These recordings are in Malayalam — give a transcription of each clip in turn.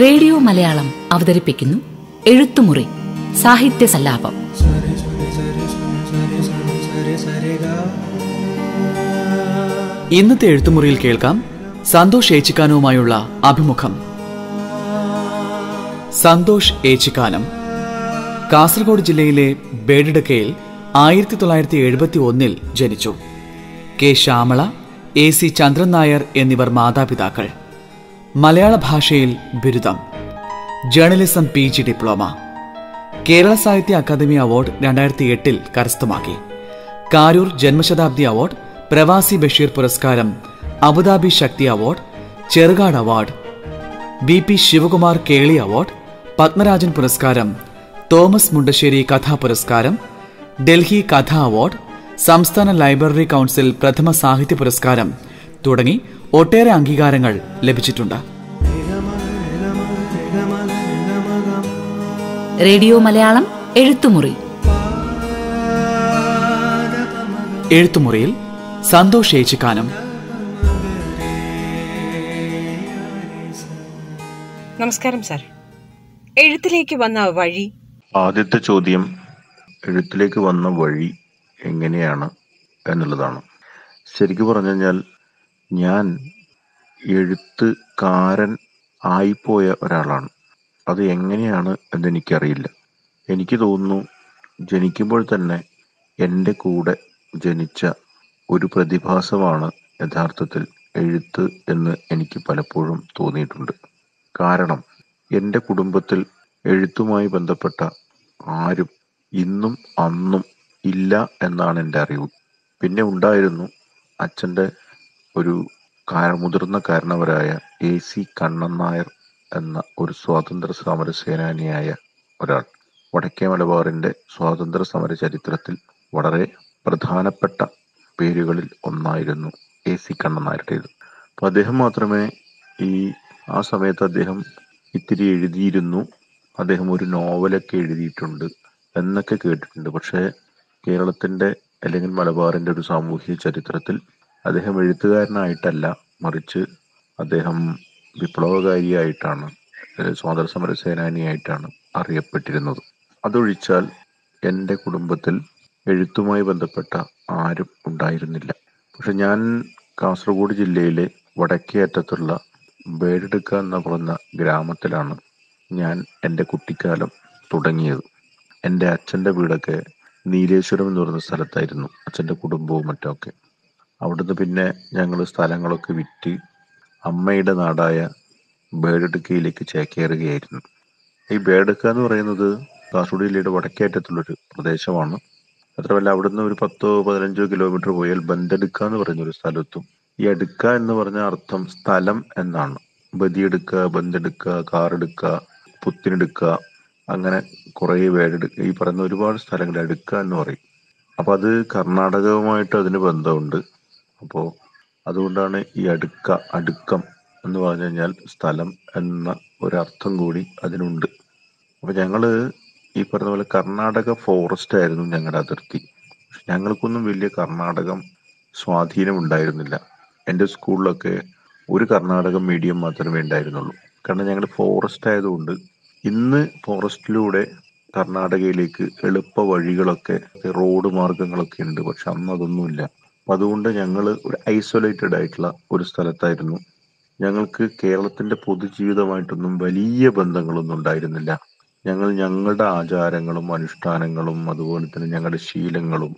റേഡിയോ മലയാളം അവതരിപ്പിക്കുന്നു എഴുത്തുമുറി സാഹിത്യ സല്ലാപം. ഇന്നത്തെ എഴുത്തുമുറിയിൽ കേൾക്കാം സന്തോഷ് ഏച്ചിക്കാനവുമായുള്ള അഭിമുഖം. സന്തോഷ് ഏച്ചിക്കാനം. കാസർഗോഡ് ജില്ലയിലെ ബേഡിടക്കയിൽ ആയിരത്തി തൊള്ളായിരത്തി എഴുപത്തി ഒന്നിൽ ജനിച്ചു. K Shyamala A C Chandran Nair എന്നിവർ മാതാപിതാക്കൾ. മലയാള ഭാഷയിൽ ബിരുദം. Journalism P G diploma. Kerala Sahitya Akademi award രണ്ടായിരത്തി എട്ടിൽ കരസ്ഥമാക്കി. കാരൂർ ജന്മശതാബ്ദി അവാർഡ് പ്രവാസി ബഷീർ പുരസ്കാരം Abu Dhabi Sakthi award Cherukad award. B P Sivakumar Keli award Padmarajan പുരസ്കാരം തോമസ് മുണ്ടശ്ശേരി കഥാ പുരസ്കാരം ഡൽഹി കഥാ അവാർഡ് സംസ്ഥാന ലൈബ്രറി കൗൺസിൽ പ്രഥമ സാഹിത്യ പുരസ്കാരം തുടങ്ങി ഒട്ടേറെ അംഗീകാരങ്ങൾ ലഭിച്ചിട്ടുണ്ട്. റേഡിയോ മലയാളം എഴുത്തുമുറി. എഴുത്തുമുറിയിൽ സന്തോഷ് ഏച്ചിക്കാനം. നമസ്കാരം സാർ. എഴുത്തിലേക്ക് വന്ന വഴി? ആദ്യത്തെ ചോദ്യം എഴുത്തിലേക്ക് വന്ന വഴി എങ്ങനെയാണ് എന്നുള്ളതാണ്. ശരിക്കു പറഞ്ഞു കഴിഞ്ഞാൽ ഞാൻ എഴുത്തുകാരൻ ആയിപ്പോയ ഒരാളാണ്. അത് എങ്ങനെയാണ് എന്നെനിക്കറിയില്ല. എനിക്ക് തോന്നുന്നു ജനിക്കുമ്പോൾ തന്നെ എന്റെ കൂടെ ജനിച്ച ഒരു പ്രതിഭാസമാണ് യഥാർത്ഥത്തിൽ എഴുത്ത് എന്ന് എനിക്ക് പലപ്പോഴും തോന്നിയിട്ടുണ്ട്. കാരണം എന്റെ കുടുംബത്തിൽ എഴുത്തുമായി ബന്ധപ്പെട്ട ആരും ഇന്നും അന്നും ഇല്ല എന്നാണ് എന്റെ അറിവ്. പിന്നെ ഉണ്ടായിരുന്നു അച്ഛന്റെ ഒരു മുതിർന്ന കാരണവരായ എ സി കണ്ണൻ നായർ എന്ന ഒരു സ്വാതന്ത്ര്യ സമര സേനാനിയായ ഒരാൾ. വടക്കേ മലബാറിന്റെ സ്വാതന്ത്ര്യ സമര ചരിത്രത്തിൽ വളരെ പ്രധാനപ്പെട്ട പേരുകളിൽ ഒന്നായിരുന്നു എ സി കണ്ണൻ നായരുടേത് അദ്ദേഹം മാത്രമേ ഈ ആ സമയത്ത് അദ്ദേഹം ഇത്തിരി എഴുതിയിരുന്നു. അദ്ദേഹം ഒരു നോവലൊക്കെ എഴുതിയിട്ടുണ്ട് എന്നൊക്കെ കേട്ടിട്ടുണ്ട്. പക്ഷേ കേരളത്തിന്റെ അല്ലെങ്കിൽ മലബാറിന്റെ ഒരു സാമൂഹിക ചരിത്രത്തിൽ അദ്ദേഹം എഴുത്തുകാരനായിട്ടല്ല മറിച്ച് അദ്ദേഹം വിപ്ലവകാരിയായിട്ടാണ് സ്വാതന്ത്ര്യ സമര സേനാനിയായിട്ടാണ് അറിയപ്പെട്ടിരുന്നത്. അതൊഴിച്ചാൽ എന്റെ കുടുംബത്തിൽ എഴുത്തുമായി ബന്ധപ്പെട്ട ആരും ഉണ്ടായിരുന്നില്ല. പക്ഷെ ഞാൻ കാസർഗോഡ് ജില്ലയിലെ വടക്കേ അറ്റത്തുള്ള വേടെടുക്ക എന്ന് പറയുന്ന ഗ്രാമത്തിലാണ് ഞാൻ എന്റെ കുട്ടിക്കാലം തുടങ്ങിയത്. എന്റെ അച്ഛന്റെ വീടൊക്കെ നീലേശ്വരം എന്ന് പറയുന്ന സ്ഥലത്തായിരുന്നു അച്ഛന്റെ കുടുംബവും മറ്റൊക്കെ അവിടുന്ന് പിന്നെ ഞങ്ങൾ സ്ഥലങ്ങളൊക്കെ വിറ്റ് അമ്മയുടെ നാടായ ബേഡെടുക്കയിലേക്ക് ചേക്കേറുകയായിരുന്നു. ഈ ബേഡെടുക്ക എന്ന് പറയുന്നത് കാസർഗോഡ് ജില്ലയുടെ വടക്കേ അറ്റത്തുള്ളൊരു പ്രദേശമാണ്. മാത്രമല്ല അവിടുന്ന് ഒരു പത്തോ പതിനഞ്ചോ കിലോമീറ്റർ പോയാൽ ബന്തെടുക്ക എന്ന് പറയുന്ന ഒരു സ്ഥലത്തും ഈ അടുക്ക എന്ന് പറഞ്ഞ അർത്ഥം സ്ഥലം എന്നാണ്. ബദിയെടുക്ക ബന്തെടുക്ക കാറെടുക്ക പുത്തിനെടുക്ക അങ്ങനെ കുറേ പേരെടുക്ക ഈ പറയുന്ന ഒരുപാട് സ്ഥലങ്ങൾ അടുക്ക എന്ന് പറയും. അപ്പൊ അത് കർണാടകവുമായിട്ട് അതിന് ബന്ധമുണ്ട്. അപ്പോ അതുകൊണ്ടാണ് ഈ അടുക്ക അടുക്കം എന്ന് പറഞ്ഞു കഴിഞ്ഞാൽ സ്ഥലം എന്ന ഒരർത്ഥം കൂടി അതിനുണ്ട്. അപ്പൊ ഞങ്ങൾ ഈ പറഞ്ഞ പോലെ കർണാടക ഫോറസ്റ്റ് ആയിരുന്നു ഞങ്ങളുടെ അതിർത്തി. ഞങ്ങൾക്കൊന്നും വലിയ കർണാടകം സ്വാധീനം ഉണ്ടായിരുന്നില്ല. എന്റെ സ്കൂളിലൊക്കെ ഒരു കർണാടക മീഡിയം മാത്രമേ ഉണ്ടായിരുന്നുള്ളൂ. കാരണം ഞങ്ങൾ ഫോറസ്റ്റ് ആയതുകൊണ്ട് ഇന്ന് ഫോറസ്റ്റിലൂടെ കർണാടകയിലേക്ക് എളുപ്പ വഴികളൊക്കെ റോഡ് മാർഗങ്ങളൊക്കെ ഉണ്ട്. പക്ഷെ അന്ന് അതൊന്നുമില്ല. അതുകൊണ്ട് ഞങ്ങൾ ഒരു ഐസൊലേറ്റഡ് ആയിട്ടുള്ള ഒരു സ്ഥലത്തായിരുന്നു. ഞങ്ങൾക്ക് കേരളത്തിന്റെ പൊതുജീവിതമായിട്ടൊന്നും വലിയ ബന്ധങ്ങളൊന്നും ഉണ്ടായിരുന്നില്ല. ഞങ്ങൾ ഞങ്ങളുടെ ആചാരങ്ങളും അനുഷ്ഠാനങ്ങളും അതുപോലെ തന്നെ ഞങ്ങളുടെ ശീലങ്ങളും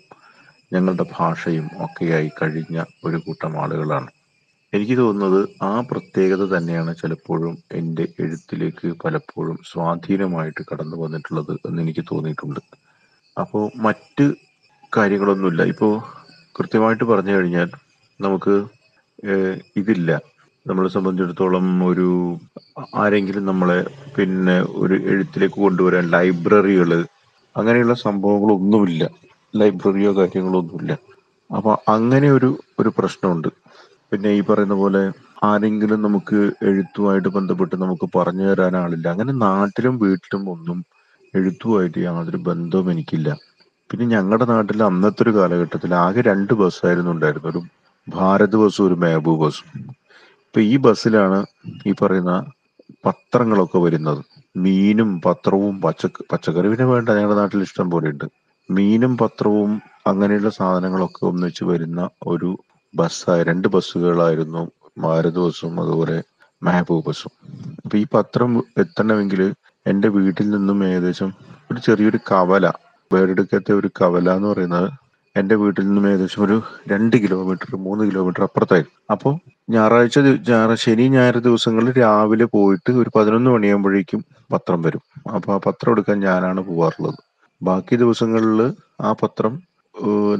ഞങ്ങളുടെ ഭാഷയും ഒക്കെയായി കഴിഞ്ഞ ഒരു കൂട്ടം ആളുകളാണ്. എനിക്ക് തോന്നുന്നത് ആ പ്രത്യേകത തന്നെയാണ് ചിലപ്പോഴും എന്റെ എഴുത്തിലേക്ക് പലപ്പോഴും സ്വാധീനമായിട്ട് കടന്നു വന്നിട്ടുള്ളത് എന്ന് എനിക്ക് തോന്നിയിട്ടുണ്ട്. അപ്പോൾ മറ്റ് കാര്യങ്ങളൊന്നുമില്ല. ഇപ്പോൾ കൃത്യമായിട്ട് പറഞ്ഞു കഴിഞ്ഞാൽ നമുക്ക് ഇതില്ല. നമ്മളെ സംബന്ധിച്ചിടത്തോളം ഒരു ആരെങ്കിലും നമ്മളെ പിന്നെ ഒരു എഴുത്തിലേക്ക് കൊണ്ടുവരാൻ ലൈബ്രറികൾ അങ്ങനെയുള്ള സംഭവങ്ങളൊന്നുമില്ല. ലൈബ്രറിയോ കാര്യങ്ങളോ ഒന്നുമില്ല. അപ്പൊ അങ്ങനെ ഒരു ഒരു പ്രശ്നമുണ്ട്. പിന്നെ ഈ പറയുന്ന പോലെ ആരെങ്കിലും നമുക്ക് എഴുത്തുമായിട്ട് ബന്ധപ്പെട്ട് നമുക്ക് പറഞ്ഞു തരാൻ ആളില്ല. അങ്ങനെ നാട്ടിലും വീട്ടിലും ഒന്നും എഴുത്തുമായിട്ട് യാതൊരു ബന്ധവും എനിക്കില്ല. പിന്നെ ഞങ്ങളുടെ നാട്ടിൽ അന്നത്തെ ഒരു കാലഘട്ടത്തിൽ ആകെ രണ്ട് ബസ്സായിരുന്നു ഉണ്ടായിരുന്നു ഒരു ഭാരത് ബസ്സും ഒരു മേബു ബസ്സും. ഇപ്പൊ ഈ ബസ്സിലാണ് ഈ പറയുന്ന പത്രങ്ങളൊക്കെ വരുന്നത്. മീനും പത്രവും പച്ച പച്ചക്കറി പിന്നെ വേണ്ട ഞങ്ങളുടെ നാട്ടിൽ ഇഷ്ടം പോലെ ഉണ്ട്. മീനും പത്രവും അങ്ങനെയുള്ള സാധനങ്ങളൊക്കെ ഒന്നിച്ച് വരുന്ന ഒരു ബസ്സായ രണ്ട് ബസ്സുകളായിരുന്നു ഭാരത് ബസ്സും അതുപോലെ മെഹബൂബ് ബസ്സും. അപ്പൊ ഈ പത്രം എത്തണമെങ്കിൽ എന്റെ വീട്ടിൽ നിന്നും ഏകദേശം ഒരു ചെറിയൊരു കവല വേറെടുക്കത്തെ ഒരു കവല എന്ന് പറയുന്നത് എന്റെ വീട്ടിൽ നിന്നും ഏകദേശം ഒരു രണ്ട് കിലോമീറ്റർ മൂന്ന് കിലോമീറ്റർ അപ്പുറത്തായിരുന്നു അപ്പോൾ ഞായറാഴ്ച ശനി ഞായർ ദിവസങ്ങളിൽ രാവിലെ പോയിട്ട് ഒരു പതിനൊന്ന് മണിയാകുമ്പോഴേക്കും പത്രം വരും. അപ്പോൾ ആ പത്രം എടുക്കാൻ ഞാനാണ് പോവാറുള്ളത്. ബാക്കി ദിവസങ്ങളിൽ ആ പത്രം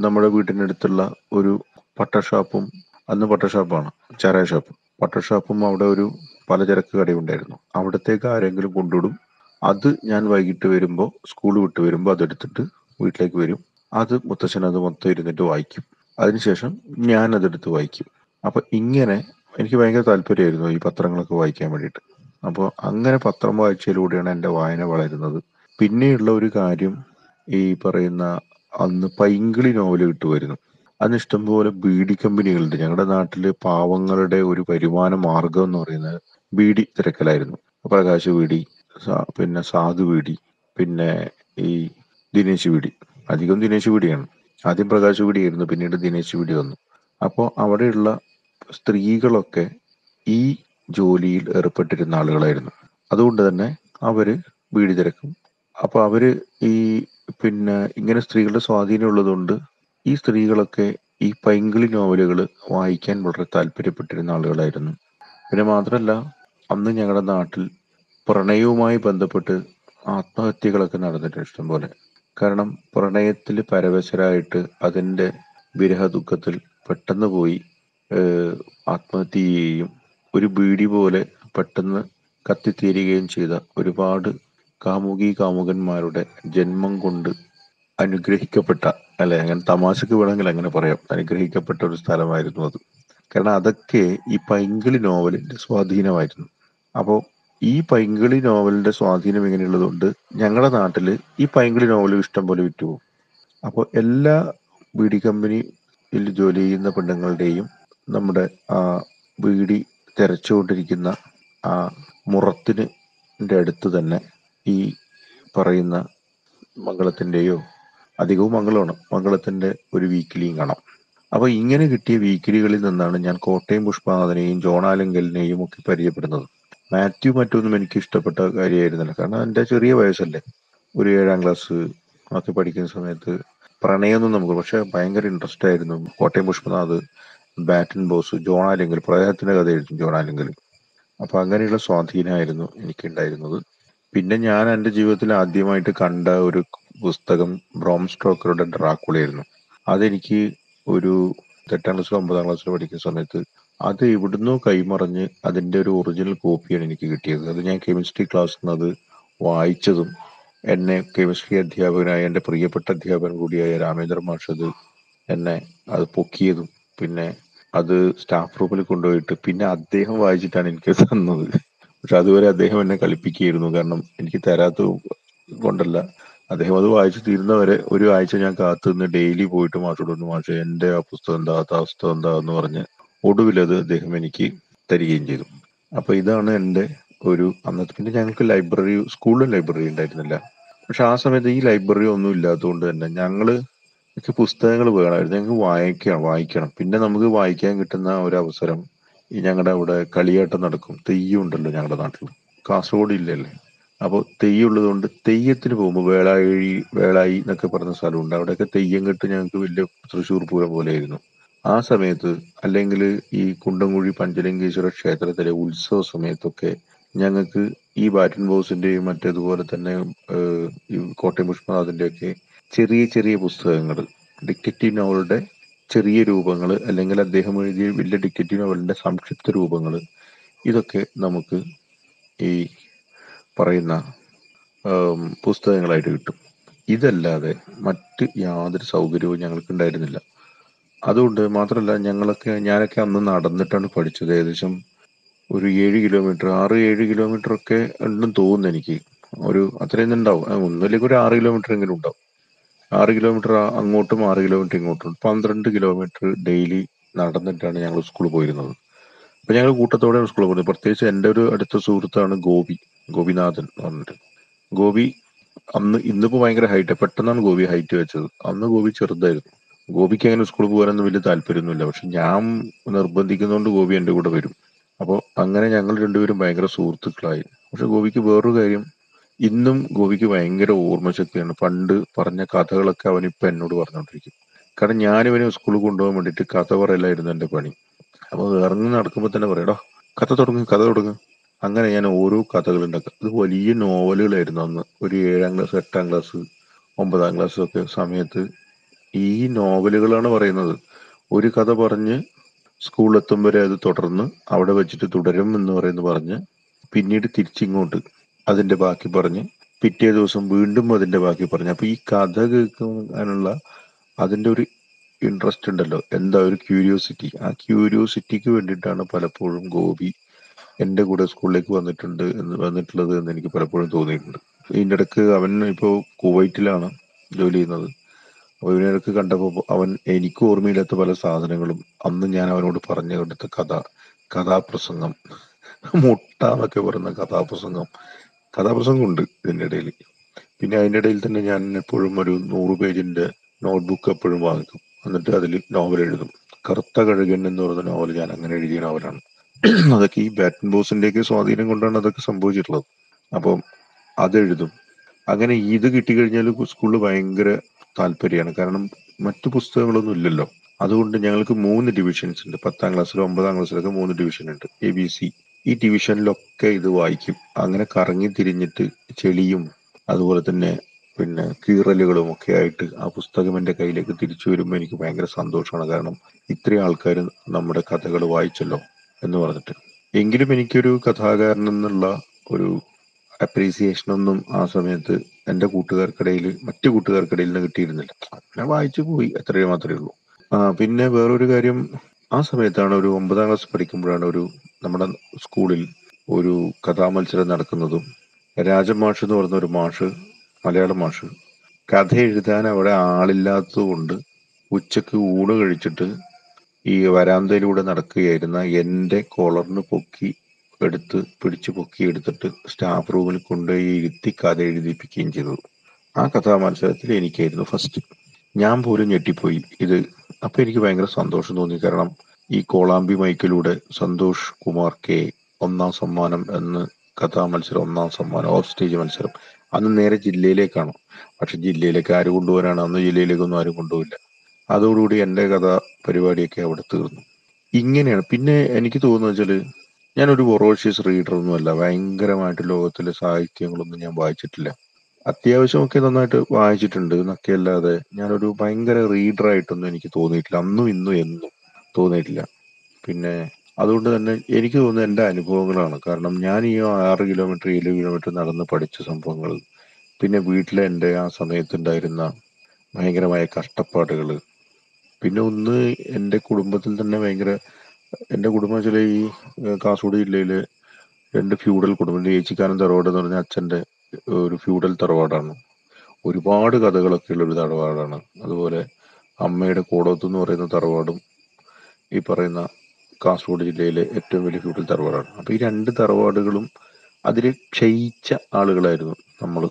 നമ്മുടെ വീട്ടിനടുത്തുള്ള ഒരു പട്ട ഷാപ്പും അന്ന് പട്ട ഷാപ്പാണ് ചാരായ ഷാപ്പ്. പട്ട ഷാപ്പും അവിടെ ഒരു പലചരക്ക് കടയുണ്ടായിരുന്നു. അവിടത്തേക്ക് ആരെങ്കിലും കൊണ്ടുവിടും? അത് ഞാൻ വൈകിട്ട് വരുമ്പോൾ സ്കൂൾ വിട്ട് വരുമ്പോൾ അതെടുത്തിട്ട് വീട്ടിലേക്ക് വരും. അത് മുത്തശ്ശൻ അത് മൊത്തം ഇരുന്നിട്ട് വായിക്കും. അതിനുശേഷം ഞാൻ അതെടുത്ത് വായിക്കും. അപ്പൊ ഇങ്ങനെ എനിക്ക് ഭയങ്കര താല്പര്യമായിരുന്നു ഈ പത്രങ്ങളൊക്കെ വായിക്കാൻ വേണ്ടിയിട്ട്. അപ്പോൾ അങ്ങനെ പത്രം വായിച്ചതിലൂടെയാണ് എന്റെ വായന വളരുന്നത്. പിന്നെയുള്ള ഒരു കാര്യം ഈ പറയുന്ന അന്ന് പൈങ്കിളി നോവൽ കിട്ടുമായിരുന്നു. അന്ന് ഇഷ്ടംപോലെ ബീഡി കമ്പനികളുണ്ട്. ഞങ്ങളുടെ നാട്ടിൽ പാവങ്ങളുടെ ഒരു വരുമാന മാർഗം എന്ന് പറയുന്നത് ബീഡി തിരക്കലായിരുന്നു. പ്രകാശ് ബീഡി പിന്നെ സാധു വീടി പിന്നെ ഈ ദിനേശ് വീടി അധികം ദിനേശ് വീടിയാണ് ആദ്യം പ്രകാശ് വീടിയായിരുന്നു പിന്നീട് ദിനേശ് വീടി വന്നു. അപ്പോൾ അവിടെയുള്ള സ്ത്രീകളൊക്കെ ഈ ജോലിയിൽ ഏർപ്പെട്ടിരുന്ന ആളുകളായിരുന്നു. അതുകൊണ്ട് തന്നെ അവർ വീടി തിരക്കും. അപ്പൊ അവർ ഈ പിന്നെ ഇങ്ങനെ സ്ത്രീകളുടെ സ്വാധീനം ഉള്ളതുകൊണ്ട് ഈ സ്ത്രീകളൊക്കെ ഈ പൈങ്കിളി നോവലുകൾ വായിക്കാൻ വളരെ താല്പര്യപ്പെട്ടിരുന്ന ആളുകളായിരുന്നു. പിന്നെ മാത്രമല്ല അന്ന് ഞങ്ങളുടെ നാട്ടിൽ പ്രണയവുമായി ബന്ധപ്പെട്ട് ആത്മഹത്യകളൊക്കെ നടന്നിട്ടുണ്ട് ഇഷ്ടംപോലെ. കാരണം പ്രണയത്തിൽ പരവശരായിട്ട് അതിന്റെ വിരഹ ദുഃഖത്തിൽ പെട്ടെന്ന് പോയി ആത്മഹത്യ ചെയ്യുകയും ഒരു ബീഡി പോലെ പെട്ടെന്ന് കത്തിത്തീരുകയും ചെയ്ത ഒരുപാട് കാമുകി കാമുകന്മാരുടെ ജന്മം കൊണ്ട് അനുഗ്രഹിക്കപ്പെട്ട അല്ലെ അങ്ങനെ തമാശക്ക് വേണമെങ്കിൽ അങ്ങനെ പറയാം അനുഗ്രഹിക്കപ്പെട്ട ഒരു സ്ഥലമായിരുന്നു അത്. കാരണം അതൊക്കെ ഈ പൈങ്കിളി നോവലിന്റെ സ്വാധീനമായിരുന്നു. അപ്പോൾ ഈ പൈങ്കിളി നോവലിന്റെ സ്വാധീനം ഇങ്ങനെയുള്ളതുകൊണ്ട് ഞങ്ങളുടെ നാട്ടിൽ ഈ പൈങ്കിളി നോവൽ ഇഷ്ടം പോലെ വിറ്റുപോകും. അപ്പോൾ എല്ലാ ബീഡി കമ്പനിയിൽ ജോലി ചെയ്യുന്ന പെണ്ണുങ്ങളുടെയും നമ്മുടെ ആ ബീഡി തെരച്ചുകൊണ്ടിരിക്കുന്ന ആ മുറത്തിന് അടുത്ത് തന്നെ ഈ പറയുന്ന മംഗളത്തിന്റെയോ അധികവും മംഗളമാണ്. മംഗളത്തിന്റെ ഒരു വീക്കിലിയും കാണാം. അപ്പോൾ ഇങ്ങനെ കിട്ടിയ വീക്കിലികളിൽ നിന്നാണ് ഞാൻ കോട്ടയം പുഷ്പനാഥനെയും ജോണാലങ്കലിനെയും ഒക്കെ പരിചയപ്പെടുന്നത്. മാത്യു മറ്റൊന്നും എനിക്ക് ഇഷ്ടപ്പെട്ട കാര്യമായിരുന്നില്ല. കാരണം എന്റെ ചെറിയ വയസ്സല്ലേ. ഒരു ഏഴാം ക്ലാസ് ഒക്കെ പഠിക്കുന്ന സമയത്ത് പ്രണയമൊന്നും നമുക്ക് പക്ഷെ ഭയങ്കര ഇൻട്രസ്റ്റ് ആയിരുന്നു. കോട്ടയം പുഷ്പനാഥ് ബാറ്റൻ ബോസ് ജോൺ ആലിങ്കൽ പ്രളയത്തിന്റെ കഥ എഴുതും ജോൺ അപ്പോൾ അപ്പൊ അങ്ങനെയുള്ള സ്വാധീനമായിരുന്നു എനിക്കുണ്ടായിരുന്നത്. പിന്നെ ഞാൻ എന്റെ ജീവിതത്തിൽ ആദ്യമായിട്ട് കണ്ട ഒരു പുസ്തകം ബ്രോം സ്റ്റോക്കറുടെ ഡ്രാക്കുളയായിരുന്നു. അതെനിക്ക് ഒരു എട്ടാം ക്ലാസ്സിലോ ഒമ്പതാം ക്ലാസ്സിലോ പഠിക്കുന്ന സമയത്ത് അത് എവിടുന്നോ കൈമറിഞ്ഞ് അതിന്റെ ഒരു ഒറിജിനൽ കോപ്പിയാണ് എനിക്ക് കിട്ടിയത്. അത് ഞാൻ കെമിസ്ട്രി ക്ലാസ്സിൽ നിന്ന് അത് വായിച്ചതും എന്നെ കെമിസ്ട്രി അധ്യാപകനായ എന്റെ പ്രിയപ്പെട്ട അധ്യാപകൻ കൂടിയായ രാമേന്ദ്ര അത് എന്നെ അത് പൊക്കിയതും പിന്നെ അത് സ്റ്റാഫ് റൂമിൽ കൊണ്ടുപോയിട്ട് പിന്നെ അദ്ദേഹം വായിച്ചിട്ടാണ് എനിക്ക് തന്നത്. പക്ഷെ അതുവരെ അദ്ദേഹം എന്നെ കളിപ്പിക്കുകയായിരുന്നു. കാരണം എനിക്ക് തരാത്ത കൊണ്ടല്ല. അദ്ദേഹം അത് വായിച്ചു തീരുന്നവരെ ഒരു ആഴ്ച ഞാൻ കാത്തു നിന്ന് ഡെയിലി പോയിട്ട് മാഷോട് മാഷ് എന്റെ ആ പുസ്തകം എന്താ ആ പുസ്തകം എന്താ? എന്ന് പറഞ്ഞ് ഒടുവിൽ അത് അദ്ദേഹം എനിക്ക് തരികയും ചെയ്തു. അപ്പൊ ഇതാണ് എന്റെ ഒരു അന്നത്തെ പിന്നെ ഞങ്ങൾക്ക് ലൈബ്രറി സ്കൂളിൽ ലൈബ്രറി ഉണ്ടായിരുന്നില്ല. പക്ഷെ ആ സമയത്ത് ഈ ലൈബ്രറി ഒന്നും ഇല്ലാത്തതുകൊണ്ട് തന്നെ ഞങ്ങൾ പുസ്തകങ്ങൾ വേണമായിരുന്നു. ഞങ്ങൾക്ക് വായിക്കണം വായിക്കണം. പിന്നെ നമുക്ക് വായിക്കാൻ കിട്ടുന്ന ഒരു അവസരം ഈ ഞങ്ങളുടെ അവിടെ കളിയാട്ടം നടക്കും. തെയ്യം ഉണ്ടല്ലോ ഞങ്ങളുടെ നാട്ടിൽ. കാസർഗോഡ് ഇല്ലല്ലേ അപ്പോൾ തെയ്യം ഉള്ളതുകൊണ്ട് തെയ്യത്തിന് പോകുമ്പോൾ വേളായി വേളായി എന്നൊക്കെ പറഞ്ഞ സ്ഥലമുണ്ട്. അവിടെയൊക്കെ തെയ്യം കെട്ട് ഞങ്ങൾക്ക് വലിയ തൃശ്ശൂർ പൂരം പോലെയായിരുന്നു. ആ സമയത്ത് അല്ലെങ്കിൽ ഈ കുണ്ടംകുഴി പഞ്ചലിംഗേശ്വര ക്ഷേത്രത്തിലെ ഉത്സവ സമയത്തൊക്കെ ഞങ്ങൾക്ക് ഈ ബാറ്റൻ ബോസിന്റെയും മറ്റേതുപോലെ തന്നെ കോട്ടയം പുഷ്പനാഥിന്റെ ഒക്കെ ചെറിയ ചെറിയ പുസ്തകങ്ങൾ ഡിറ്റക്റ്റീവ് നോവലുടെ ചെറിയ രൂപങ്ങൾ അല്ലെങ്കിൽ അദ്ദേഹം എഴുതിയ വലിയ ഡിറ്റക്റ്റീവ് നോവലിന്റെ സംക്ഷിപ്ത രൂപങ്ങൾ ഇതൊക്കെ നമുക്ക് ഈ പറയുന്ന പുസ്തകങ്ങളായിട്ട് കിട്ടും. ഇതല്ലാതെ മറ്റ് യാതൊരു സൗകര്യവും ഞങ്ങൾക്ക് ഉണ്ടായിരുന്നില്ല അതുകൊണ്ട് മാത്രമല്ല ഞങ്ങളൊക്കെ ഞാനൊക്കെ അന്ന് നടന്നിട്ടാണ് പഠിച്ചത്. ഏകദേശം ഒരു ഏഴ് കിലോമീറ്റർ ആറ് ഏഴ് കിലോമീറ്റർ ഒക്കെ ഉണ്ടെന്ന് തോന്നുന്നു എനിക്ക്. ഒരു അത്രയും ഉണ്ടാവും. ഒന്നിലേക്ക് ഒരു ആറ് കിലോമീറ്റർ എങ്കിലും ഉണ്ടാവും. ആറ് കിലോമീറ്റർ അങ്ങോട്ടും ആറ് കിലോമീറ്റർ ഇങ്ങോട്ടും. പന്ത്രണ്ട് കിലോമീറ്റർ ഡെയിലി നടന്നിട്ടാണ് ഞങ്ങൾ സ്കൂളിൽ പോയിരുന്നത്. അപ്പൊ ഞങ്ങൾ കൂട്ടത്തോടെയാണ് സ്കൂളിൽ പോകുന്നത്. പ്രത്യേകിച്ച് എന്റെ ഒരു അടുത്ത സുഹൃത്താണ് ഗോപി ഗോപിനാഥൻ എന്ന് പറഞ്ഞിട്ട്. ഗോപി അന്ന് ഇന്നിപ്പോ ഭയങ്കര ഹൈറ്റ് പെട്ടെന്നാണ് ഗോപി ഹൈറ്റ് വെച്ചത്. അന്ന് ഗോപി ചെറുതായിരുന്നു. ഗോപിക്ക് അങ്ങനെ സ്കൂളിൽ പോകാനൊന്നും വലിയ താല്പര്യമൊന്നുമില്ല. പക്ഷെ ഞാൻ നിർബന്ധിക്കുന്നതുകൊണ്ട് ഗോപി എന്റെ കൂടെ വരും. അപ്പോൾ അങ്ങനെ ഞങ്ങൾ രണ്ടുപേരും ഭയങ്കര സുഹൃത്തുക്കളായി. പക്ഷെ ഗോപിക്ക് വേറൊരു കാര്യം. ഇന്നും ഗോപിക്ക് ഭയങ്കര ഓർമ്മശക്തിയാണ്. പണ്ട് പറഞ്ഞ കഥകളൊക്കെ അവൻ ഇപ്പൊ എന്നോട് പറഞ്ഞുകൊണ്ടിരിക്കും. കാരണം ഞാനിവന് സ്കൂളിൽ കൊണ്ടുപോകാൻ വേണ്ടിയിട്ട് കഥ പറയലായിരുന്നു എന്റെ പണി. അപ്പോൾ ഇറങ്ങി നടക്കുമ്പോൾ തന്നെ പറയടാ കഥ തുടങ്ങും കഥ തുടങ്ങും. അങ്ങനെ ഞാൻ ഓരോ കഥകൾ ഉണ്ടാക്കുക ഇത് വലിയ നോവലുകളായിരുന്നു അന്ന്. ഒരു ഏഴാം ക്ലാസ് എട്ടാം ക്ലാസ് ഒമ്പതാം ക്ലാസ് ഒക്കെ സമയത്ത് ഈ നോവലുകളാണ് പറയുന്നത്. ഒരു കഥ പറഞ്ഞ് സ്കൂളിലെത്തും വരെ അത് തുടർന്ന് അവിടെ വെച്ചിട്ട് തുടരും എന്ന് പറയുന്നു പറഞ്ഞ് പിന്നീട് തിരിച്ചിങ്ങോട്ട് അതിന്റെ ബാക്കി പറഞ്ഞ് പിറ്റേ ദിവസം വീണ്ടും അതിന്റെ ബാക്കി പറഞ്ഞ്. അപ്പൊ ഈ കഥ കേൾക്കാനുള്ള അതിന്റെ ഒരു ഇൻട്രസ്റ്റ് ഉണ്ടല്ലോ. എന്താ ഒരു ക്യൂരിയോസിറ്റി ആ ക്യൂരിയോസിറ്റിക്ക് വേണ്ടിയിട്ടാണ് പലപ്പോഴും ഗോപി എന്റെ കൂടെ സ്കൂളിലേക്ക് വന്നിട്ടുണ്ട് എന്ന് വന്നിട്ടുള്ളത് എന്ന് എനിക്ക് പലപ്പോഴും തോന്നിയിട്ടുണ്ട്. ഇതിന്റെ ഇടയ്ക്ക് അവൻ ഇപ്പോ കുവൈറ്റിലാണ് ജോലി ചെയ്യുന്നത്. അപ്പൊ കണ്ടപ്പോൾ കണ്ടപ്പോ അവൻ എനിക്ക് ഓർമ്മയില്ലാത്ത പല സാധനങ്ങളും അന്ന് ഞാൻ അവനോട് പറഞ്ഞു കൊടുത്ത കഥ കഥാപ്രസംഗം മുട്ട എന്നൊക്കെ പറയുന്ന കഥാപ്രസംഗം കഥാപ്രസംഗം ഉണ്ട് ഇതിന്റെ ഇടയിൽ. പിന്നെ അതിന്റെ ഇടയിൽ തന്നെ ഞാൻ എപ്പോഴും ഒരു നൂറ് പേജിന്റെ നോട്ട്ബുക്ക് എപ്പോഴും വാങ്ങിക്കും എന്നിട്ട് അതിൽ നോവൽ എഴുതും. കറുത്ത കഴുകൻ എന്ന് പറയുന്ന നോവൽ ഞാൻ അങ്ങനെ എഴുതിയ നോവലാണ്. അതൊക്കെ ഈ ബാറ്റൻ ബോസിന്റെയൊക്കെ സ്വാധീനം കൊണ്ടാണ് അതൊക്കെ സംഭവിച്ചിട്ടുള്ളത്. അപ്പം അതെഴുതും അങ്ങനെ ഇത് കിട്ടിക്കഴിഞ്ഞാൽ സ്കൂളിൽ ഭയങ്കര താല്പര്യമാണ്. കാരണം മറ്റു പുസ്തകങ്ങളൊന്നും ഇല്ലല്ലോ. അതുകൊണ്ട് ഞങ്ങൾക്ക് മൂന്ന് ഡിവിഷൻസ് ഉണ്ട്. പത്താം ക്ലാസ്സിലും ഒമ്പതാം ക്ലാസ്സിലൊക്കെ മൂന്ന് ഡിവിഷൻ ഉണ്ട്. എ ബി സി ഈ ഡിവിഷനിലൊക്കെ ഇത് വായിക്കും. അങ്ങനെ കറങ്ങി തിരിഞ്ഞിട്ട് ചെളിയും അതുപോലെ തന്നെ പിന്നെ കീറലുകളും ഒക്കെ ആയിട്ട് ആ പുസ്തകം എന്റെ കയ്യിലേക്ക് തിരിച്ചു വരുമ്പോൾ എനിക്ക് ഭയങ്കര സന്തോഷമാണ്. കാരണം ഇത്രയും ആൾക്കാർ നമ്മുടെ കഥകൾ വായിച്ചല്ലോ എന്ന് പറഞ്ഞിട്ട്. എങ്കിലും എനിക്കൊരു കഥാകാരൻ എന്നുള്ള ഒരു അപ്രീസിയേഷൻ ഒന്നും ആ സമയത്ത് എന്റെ കൂട്ടുകാർക്കിടയിൽ മറ്റു കൂട്ടുകാർക്കിടയിൽ നിന്ന് കിട്ടിയിരുന്നില്ല. അങ്ങനെ വായിച്ചു പോയി അത്രയും മാത്രമേ ഉള്ളൂ. പിന്നെ വേറൊരു കാര്യം ആ സമയത്താണ് ഒരു ഒമ്പതാം ക്ലാസ് പഠിക്കുമ്പോഴാണ് ഒരു നമ്മുടെ സ്കൂളിൽ ഒരു കഥാമത്സരം നടക്കുന്നതും രാജമാഷ് എന്ന് പറയുന്ന ഒരു മാഷ് മലയാള മാഷ് കഥ എഴുതാൻ അവിടെ ആളില്ലാത്തത് കൊണ്ട് ഉച്ചയ്ക്ക് ഊണ് കഴിച്ചിട്ട് ഈ വരാന്തയിലൂടെ നടക്കുകയായിരുന്ന എന്റെ കോളറിന് പൊക്കി എടുത്ത് പിടിച്ചു പൊക്കി എടുത്തിട്ട് സ്റ്റാഫ് റൂമിൽ കൊണ്ടുപോയി ഇരുത്തി കഥ എഴുതിപ്പിക്കുകയും ചെയ്തു. ആ കഥാ മത്സരത്തിൽ എനിക്കായിരുന്നു ഫസ്റ്റ് ഞാൻ പോലും ഞെട്ടിപ്പോയി. ഇത് അപ്പൊ എനിക്ക് ഭയങ്കര സന്തോഷം തോന്നി. കാരണം ഈ കോളാമ്പി മൈക്കിലൂടെ സന്തോഷ് കുമാർ കെ ഒന്നാം സമ്മാനം എന്ന് കഥാ മത്സരം ഒന്നാം സമ്മാനം ഓഫ് സ്റ്റേജ് മത്സരം. അന്ന് നേരെ ജില്ലയിലേക്കാണ്. പക്ഷെ ജില്ലയിലേക്ക് ആര് കൊണ്ടുപോകാനാണ്? അന്ന് ജില്ലയിലേക്കൊന്നും ആരും കൊണ്ടുപോയില്ല. അതോടുകൂടി എന്റെ കഥ പരിപാടിയൊക്കെ അവിടെ തീർന്നു. ഇങ്ങനെയാണ്. പിന്നെ എനിക്ക് തോന്നുന്നത് വെച്ചാൽ ഞാനൊരു വൊറോഷ്യസ് റീഡർ ഒന്നുമല്ല ഭയങ്കരമായിട്ട് ലോകത്തിലെ സാഹിത്യങ്ങളൊന്നും ഞാൻ വായിച്ചിട്ടില്ല. അത്യാവശ്യമൊക്കെ നന്നായിട്ട് വായിച്ചിട്ടുണ്ട് എന്നൊക്കെ അല്ലാതെ ഞാനൊരു ഭയങ്കര റീഡർ ആയിട്ടൊന്നും എനിക്ക് തോന്നിയിട്ടില്ല. അന്നും ഇന്നും എന്നും തോന്നിയിട്ടില്ല. പിന്നെ അതുകൊണ്ട് തന്നെ എനിക്ക് തോന്നുന്നത് എന്റെ അനുഭവങ്ങളാണ്. കാരണം ഞാൻ ഈ ആറ് കിലോമീറ്റർ ഏഴ് കിലോമീറ്റർ നടന്ന് പഠിച്ച സംഭവങ്ങൾ പിന്നെ വീട്ടിലെ എന്റെ ആ സമയത്തുണ്ടായിരുന്ന ഭയങ്കരമായ കഷ്ടപ്പാടുകൾ പിന്നെ ഒന്ന് എന്റെ കുടുംബത്തിൽ തന്നെ ഭയങ്കര എന്റെ കുടുംബം വെച്ചാൽ ഈ കാസർഗോഡ് ജില്ലയിലെ രണ്ട് ഫ്യൂഡൽ കുടുംബം. ഏച്ചിക്കാനം തറവാട് എന്ന് പറഞ്ഞ അച്ഛന്റെ ഒരു ഫ്യൂഡൽ തറവാടാണ്. ഒരുപാട് കഥകളൊക്കെ ഉള്ള ഒരു തറവാടാണ്. അതുപോലെ അമ്മയുടെ കോടോത്ത് എന്ന് പറയുന്ന തറവാടും ഈ പറയുന്ന കാസർഗോഡ് ജില്ലയിലെ ഏറ്റവും വലിയ ഫ്യൂഡൽ തറവാടാണ്. അപ്പൊ ഈ രണ്ട് തറവാടുകളും അതിൽ ക്ഷയിച്ച ആളുകളായിരുന്നു നമ്മൾ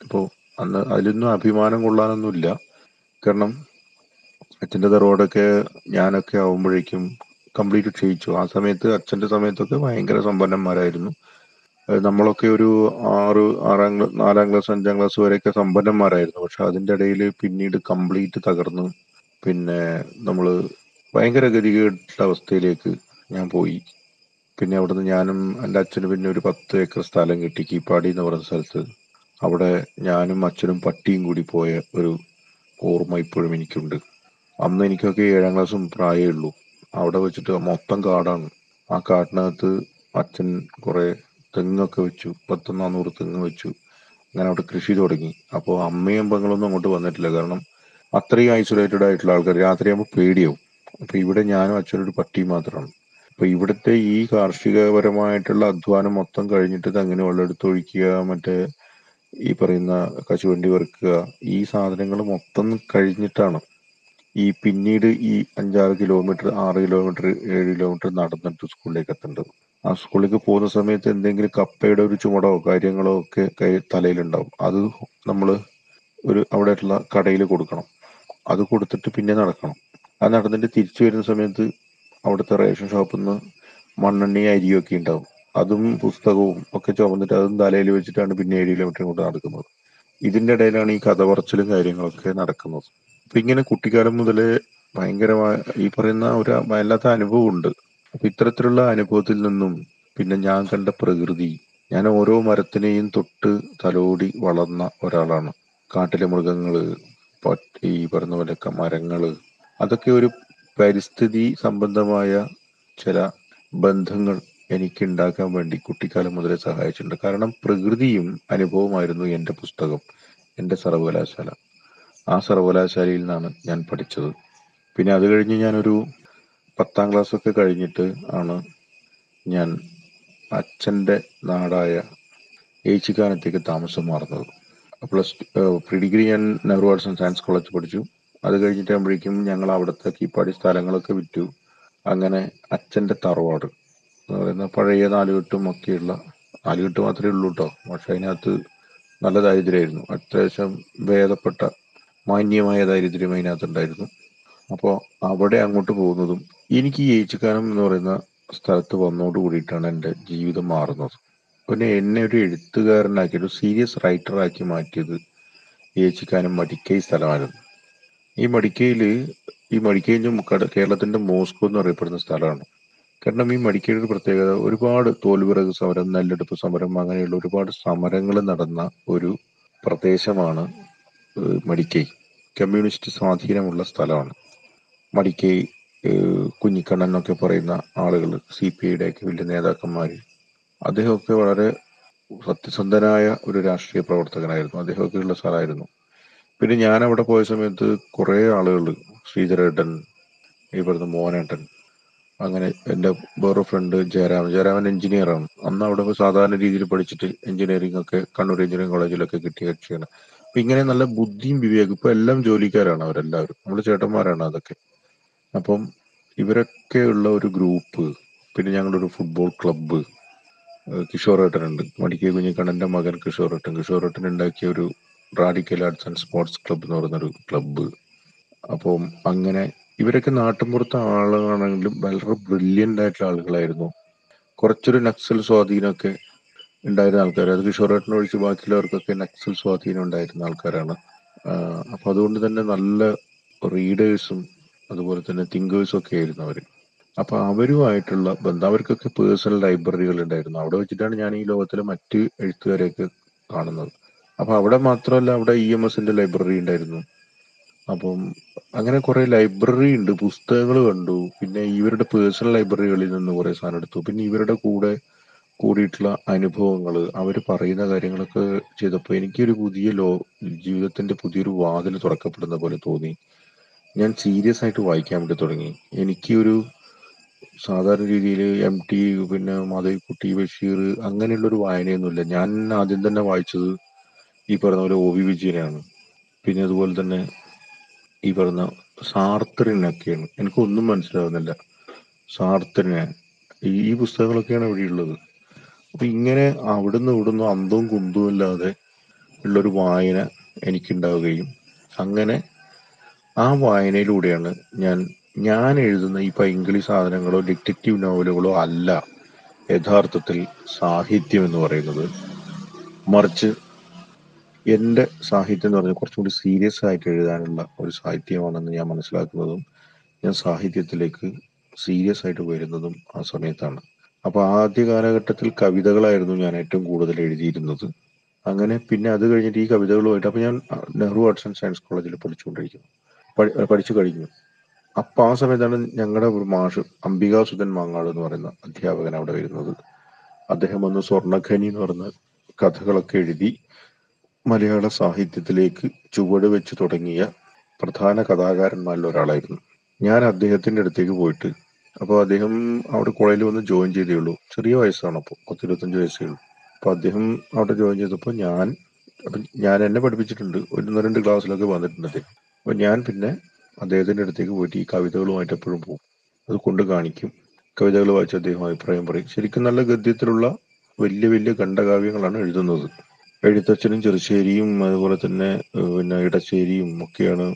ഇപ്പോ അന്ന് അതിലൊന്നും അഭിമാനം കൊള്ളാനൊന്നുമില്ല. കാരണം അച്ഛന്റെ തറവാടൊക്കെ ഞാനൊക്കെ ആവുമ്പോഴേക്കും കംപ്ലീറ്റ് ക്ഷയിച്ചു. ആ സമയത്ത് അച്ഛന്റെ സമയത്തൊക്കെ ഭയങ്കര സമ്പന്നന്മാരായിരുന്നു. നമ്മളൊക്കെ ഒരു ആറ് ആറാം ക്ലാസ് നാലാം ക്ലാസ് അഞ്ചാം ക്ലാസ് വരെയൊക്കെ സമ്പന്നന്മാരായിരുന്നു. പക്ഷെ അതിന്റെ ഇടയിൽ പിന്നീട് കംപ്ലീറ്റ് തകർന്നു. പിന്നെ നമ്മൾ ഭയങ്കര ഗതികെട്ട അവസ്ഥയിലേക്ക് ഞാൻ പോയി. പിന്നെ അവിടുന്ന് ഞാനും എന്റെ അച്ഛനും പിന്നെ ഒരു പത്ത് ഏക്കർ സ്ഥലം കിട്ടി കീപ്പാടി എന്ന് പറയുന്ന സ്ഥലത്ത്. അവിടെ ഞാനും അച്ഛനും പട്ടിയും കൂടി പോയ ഒരു ഓർമ്മ ഇപ്പോഴും എനിക്കുണ്ട്. അന്ന് എനിക്കൊക്കെ ഏഴാം ക്ലാസ്സും പ്രായമേ ഉള്ളൂ. അവിടെ വെച്ചിട്ട് മൊത്തം കാടാണ്. ആ കാട്ടിനകത്ത് അച്ഛൻ കുറെ തെങ്ങൊക്കെ വെച്ചു. പത്ത് നാനൂറ് തെങ്ങ് വെച്ചു. അങ്ങനെ അവിടെ കൃഷി തുടങ്ങി. അപ്പോൾ അമ്മയും പെങ്ങളൊന്നും അങ്ങോട്ട് വന്നിട്ടില്ല. കാരണം അത്രയും ഐസൊലേറ്റഡ് ആയിട്ടുള്ള ആൾക്കാർ. രാത്രിയാകുമ്പോൾ പേടിയാവും. അപ്പൊ ഇവിടെ ഞാനും അച്ഛനും ഒരു പട്ടി മാത്രമാണ്. അപ്പൊ ഇവിടുത്തെ ഈ കാർഷികപരമായിട്ടുള്ള അധ്വാനം മൊത്തം കഴിഞ്ഞിട്ട് തെങ്ങിന് വെള്ളമെടുത്തൊഴിക്കുക മറ്റേ ഈ പറയുന്ന കശുവണ്ടി വറുക്കുക ഈ സാധനങ്ങൾ മൊത്തം കഴിഞ്ഞിട്ടാണ്. ഈ പിന്നീട് ഈ അഞ്ചാറ് കിലോമീറ്റർ ആറ് കിലോമീറ്റർ ഏഴ് കിലോമീറ്റർ നടന്നിട്ട് സ്കൂളിലേക്ക് എത്തേണ്ടത് ആ സ്കൂളിലേക്ക് പോകുന്ന സമയത്ത് എന്തെങ്കിലും കപ്പയുടെ ഒരു ചുമടോ കാര്യങ്ങളോ ഒക്കെ കൈ തലയിലുണ്ടാവും. അത് നമ്മൾ ഒരു അവിടെയുള്ള കടയിൽ കൊടുക്കണം. അത് കൊടുത്തിട്ട് പിന്നെ നടക്കണം. ആ നടന്നിട്ട് തിരിച്ചു വരുന്ന സമയത്ത് അവിടുത്തെ റേഷൻ ഷോപ്പിൽ നിന്ന് മണ്ണെണ്ണി അരിയൊക്കെ ഉണ്ടാവും. അതും പുസ്തകവും ഒക്കെ ചുമന്നിട്ട് അതും തലയിൽ വെച്ചിട്ടാണ് പിന്നെ ഏഴ് കിലോമീറ്റർ കൊണ്ട് നടക്കുന്നത്. ഇതിന്റെ ഇടയിലാണ് ഈ കഥ പറച്ചിലും കാര്യങ്ങളൊക്കെ നടക്കുന്നത്. അപ്പൊ ഇങ്ങനെ കുട്ടിക്കാലം മുതലേ ഭയങ്കരമായ ഈ പറയുന്ന ഒരു വല്ലാത്ത അനുഭവമുണ്ട്. അപ്പൊ ഇത്തരത്തിലുള്ള അനുഭവത്തിൽ നിന്നും പിന്നെ ഞാൻ കണ്ട പ്രകൃതി ഞാൻ ഓരോ മരത്തിനെയും തൊട്ട് തലോടി വളർന്ന ഒരാളാണ്. കാട്ടിലെ മൃഗങ്ങൾ ഈ പറഞ്ഞ പോലെ മരങ്ങൾ അതൊക്കെ ഒരു പരിസ്ഥിതി സംബന്ധമായ ചില ബന്ധങ്ങൾ എനിക്ക് ഉണ്ടാക്കാൻ വേണ്ടി കുട്ടിക്കാലം മുതലേ സഹായിച്ചിട്ടുണ്ട്. കാരണം പ്രകൃതിയും അനുഭവമായിരുന്നു എന്റെ പുസ്തകം എന്റെ സർവകലാശാല. ആ സർവകലാശാലയിൽ നിന്നാണ് ഞാൻ പഠിച്ചത്. പിന്നെ അത് കഴിഞ്ഞ് ഞാനൊരു പത്താം ക്ലാസ് ഒക്കെ കഴിഞ്ഞിട്ട് ആണ് ഞാൻ അച്ഛന്റെ നാടായ ഏച്ചിക്കാനത്തേക്ക് താമസം മാറുന്നത്. പ്ലസ് പ്രീ ഡിഗ്രി ഞാൻ Nehru arts and science college പഠിച്ചു. അത് കഴിഞ്ഞിട്ടാകുമ്പോഴേക്കും ഞങ്ങൾ അവിടുത്തെ കീപ്പാടി സ്ഥലങ്ങളൊക്കെ വിറ്റു. അങ്ങനെ അച്ഛന്റെ തറവാട് എന്ന് പറയുന്ന പഴയ നാലുകെട്ടും ഒക്കെയുള്ള നാലുകെട്ട് മാത്രമേ ഉള്ളൂ കേട്ടോ പക്ഷെ അതിനകത്ത് നല്ല ദാരിദ്ര്യമായിരുന്നു. അത്യാവശ്യം ഭേദപ്പെട്ട മാന്യമായ ദാരിദ്ര്യം അതിനകത്തുണ്ടായിരുന്നു. അപ്പോൾ അവിടെ അങ്ങോട്ട് പോകുന്നതും എനിക്ക് ഈ ഏച്ചുകാനം എന്ന് പറയുന്ന സ്ഥലത്ത് വന്നോട് കൂടിയിട്ടാണ് എന്റെ ജീവിതം മാറുന്നത്. പിന്നെ എന്നെ ഒരു എഴുത്തുകാരനാക്കി ഒരു സീരിയസ് റൈറ്ററാക്കി മാറ്റിയത് ഏച്ചിക്കാനം മടിക്കൈ സ്ഥലമായിരുന്നു. ഈ മടിക്കയിൽ ഈ മടിക്കൈ കേരളത്തിന്റെ മോസ്കോ എന്ന് അറിയപ്പെടുന്ന സ്ഥലമാണ്. കാരണം ഈ മടിക്കയുടെ ഒരു പ്രത്യേകത ഒരുപാട് തോൽവിറക് സമരം നെല്ലെടുപ്പ് സമരം അങ്ങനെയുള്ള ഒരുപാട് സമരങ്ങൾ നടന്ന ഒരു പ്രദേശമാണ് മടിക്കൈ. കമ്മ്യൂണിസ്റ്റ് സ്വാധീനമുള്ള സ്ഥലമാണ്. മടിക്കൈ കുഞ്ഞിക്കണ്ണൻ എന്നൊക്കെ പറയുന്ന ആളുകൾ സി പി ഐയുടെ ഒക്കെ വലിയ നേതാക്കന്മാർ അദ്ദേഹമൊക്കെ വളരെ സത്യസന്ധനായ ഒരു രാഷ്ട്രീയ പ്രവർത്തകനായിരുന്നു. അദ്ദേഹമൊക്കെ ഉള്ള സ്ഥലമായിരുന്നു. പിന്നെ ഞാൻ അവിടെ പോയ സമയത്ത് കുറേ ആളുകൾ ശ്രീധരേട്ടൻ ഈ മോഹനേട്ടൻ അങ്ങനെ എന്റെ വേറെ ഫ്രണ്ട് ജയരാമൻ. ജയരാമൻ എഞ്ചിനീയറാണ് അന്ന് അവിടെ സാധാരണ രീതിയിൽ പഠിച്ചിട്ട് എഞ്ചിനീയറിംഗ് ഒക്കെ കണ്ണൂർ എഞ്ചിനീയറിംഗ് കോളേജിലൊക്കെ കിട്ടിയ കക്ഷിയാണ്. ഇങ്ങനെ നല്ല ബുദ്ധിയും വിവേകം ഇപ്പൊ എല്ലാം ജോലിക്കാരാണ് അവരെല്ലാവരും. നമ്മൾ ചേട്ടന്മാരാണ് അതൊക്കെ. അപ്പം ഇവരൊക്കെ ഉള്ള ഒരു ഗ്രൂപ്പ് പിന്നെ ഞങ്ങളുടെ ഒരു ഫുട്ബോൾ ക്ലബ്ബ് കിഷോറേട്ടനുണ്ട് മടിക്കേ കുഞ്ഞിക്കണ്ണന്റെ മകൻ കിഷോറേട്ടൻ കിഷോറേട്ടൻ ഉണ്ടാക്കിയ ഒരു radical arts and sports club എന്ന് പറയുന്നൊരു ക്ലബ്ബ്. അപ്പം അങ്ങനെ ഇവരൊക്കെ നാട്ടിൻപുറത്തെ ആളുകളാണെങ്കിലും വളരെ ബ്രില്യന്റ് ആയിട്ടുള്ള ആളുകളായിരുന്നു. കുറച്ചൊരു നക്സൽ സ്വാധീനമൊക്കെ ഉണ്ടായിരുന്ന ആൾക്കാർ അത് കിഷോറേട്ടനെ ഒഴിച്ച് ബാക്കിയുള്ളവർക്കൊക്കെ നക്സൽ സ്വാധീനം ഉണ്ടായിരുന്ന ആൾക്കാരാണ്. അപ്പോൾ അപ്പൊ അതുകൊണ്ട് തന്നെ നല്ല റീഡേഴ്സും അതുപോലെ തന്നെ തിങ്കേഴ്സും ഒക്കെ ആയിരുന്നു അവർ അപ്പൊ അവരുമായിട്ടുള്ള ബന്ധം അവർക്കൊക്കെ പേഴ്സണൽ ലൈബ്രറികൾ ഉണ്ടായിരുന്നു. അവിടെ വെച്ചിട്ടാണ് ഞാൻ ഈ ലോകത്തിലെ മറ്റ് എഴുത്തുകാരെയൊക്കെ കാണുന്നത്. അപ്പൊ അവിടെ മാത്രമല്ല അവിടെ ഇ എം എസിന്റെ ലൈബ്രറി ഉണ്ടായിരുന്നു. അപ്പം അങ്ങനെ കുറെ ലൈബ്രറി ഉണ്ട് പുസ്തകങ്ങൾ കണ്ടു. പിന്നെ ഇവരുടെ പേഴ്സണൽ ലൈബ്രറികളിൽ നിന്ന് കുറെ സാധനം എടുത്തു. പിന്നെ ഇവരുടെ കൂടെ കൂടിയിട്ടുള്ള അനുഭവങ്ങൾ അവർ പറയുന്ന കാര്യങ്ങളൊക്കെ ചെയ്തപ്പോൾ എനിക്കൊരു പുതിയ ലോ ജീവിതത്തിന്റെ പുതിയൊരു വാതിൽ തുറക്കപ്പെടുന്ന പോലെ തോന്നി. ഞാൻ സീരിയസ് ആയിട്ട് വായിക്കാൻ വേണ്ടി തുടങ്ങി. എനിക്ക് ഒരു സാധാരണ രീതിയിൽ എം ടി പിന്നെ മാധവിക്കുട്ടി ബഷീർ അങ്ങനെയുള്ള ഒരു വായനയൊന്നുമില്ല. ഞാൻ ആദ്യം തന്നെ വായിച്ചത് ഈ പറഞ്ഞ പോലെ ഒ വി വിജയനാണ് പിന്നെ അതുപോലെ തന്നെ ഈ പറഞ്ഞ സാർത്തറിനൊക്കെയാണ്. എനിക്കൊന്നും മനസ്സിലാവുന്നില്ല. സാർത്തറിനെ ഈ പുസ്തകങ്ങളൊക്കെയാണ് ഇവിടെയുള്ളത് അപ്പൊ ഇങ്ങനെ അവിടുന്ന് ഇവിടുന്ന് അന്തവും കുന്തവും ഇല്ലാതെ ഉള്ളൊരു വായന എനിക്കുണ്ടാവുകയും അങ്ങനെ ആ വായനയിലൂടെയാണ് ഞാൻ ഞാൻ എഴുതുന്ന ഈ പൈങ്കിളി സാധനങ്ങളോ ഡിറ്റക്റ്റീവ് നോവലുകളോ അല്ല യഥാർത്ഥത്തിൽ സാഹിത്യം എന്ന് പറയുന്നത്. മറിച്ച് എന്റെ സാഹിത്യം എന്ന് പറഞ്ഞാൽ കുറച്ചും കൂടി സീരിയസ് ആയിട്ട് എഴുതാനുള്ള ഒരു സാഹിത്യമാണെന്ന് ഞാൻ മനസ്സിലാക്കുന്നതും ഞാൻ സാഹിത്യത്തിലേക്ക് സീരിയസ് ആയിട്ട് വരുന്നതും ആ സമയത്താണ്. അപ്പൊ ആദ്യ കാലഘട്ടത്തിൽ കവിതകളായിരുന്നു ഞാൻ ഏറ്റവും കൂടുതൽ എഴുതിയിരുന്നത്. അങ്ങനെ പിന്നെ അത് കഴിഞ്ഞിട്ട് ഈ കവിതകളുമായിട്ട് അപ്പൊ ഞാൻ നെഹ്റു ആർട്സ് ആൻഡ് സയൻസ് കോളേജിൽ പഠിച്ചുകൊണ്ടിരിക്കുന്നു. പഠിച്ചു കഴിഞ്ഞു. അപ്പൊ ആ സമയത്താണ് ഞങ്ങളുടെ ഒരു മാഷ് അംബികാസുധൻ മാങ്ങാട് എന്ന് പറയുന്ന അധ്യാപകൻ അവിടെ വരുന്നത്. അദ്ദേഹം വന്ന് സ്വർണഖനി എന്ന് പറഞ്ഞ കഥകളൊക്കെ എഴുതി മലയാള സാഹിത്യത്തിലേക്ക് ചുവട് വെച്ച് തുടങ്ങിയ പ്രധാന കഥാകാരന്മാരിൽ ഒരാളായിരുന്നു. ഞാൻ അദ്ദേഹത്തിന്റെ അടുത്തേക്ക് പോയിട്ട് അപ്പോൾ അദ്ദേഹം അവിടെ കോളേജിൽ വന്ന് ജോയിൻ ചെയ്തേ ഉള്ളൂ. ചെറിയ വയസ്സാണ് അപ്പോൾ പത്തിരുപത്തഞ്ച് വയസ്സേ ഉള്ളൂ. അപ്പൊ അദ്ദേഹം അവിടെ ജോയിൻ ചെയ്തപ്പോൾ ഞാൻ അപ്പൊ ഞാൻ എന്നെ പഠിപ്പിച്ചിട്ടുണ്ട്. ഒന്ന് രണ്ട് ക്ലാസ്സിലൊക്കെ വന്നിട്ടുണ്ട് അദ്ദേഹം. അപ്പൊ ഞാൻ പിന്നെ അദ്ദേഹത്തിന്റെ അടുത്തേക്ക് പോയിട്ട് ഈ കവിതകളുമായിട്ട് എപ്പോഴും പോകും. അത് കൊണ്ട് കാണിക്കും. കവിതകൾ വായിച്ച് അദ്ദേഹം അഭിപ്രായം പറയും. ശരിക്കും നല്ല ഗദ്യത്തിലുള്ള വലിയ വലിയ ഖണ്ഡകാവ്യങ്ങളാണ് എഴുതുന്നത്. എഴുത്തച്ഛനും ചെറുശ്ശേരിയും അതുപോലെ തന്നെ പിന്നെ ഇടശ്ശേരിയും ഒക്കെയാണ്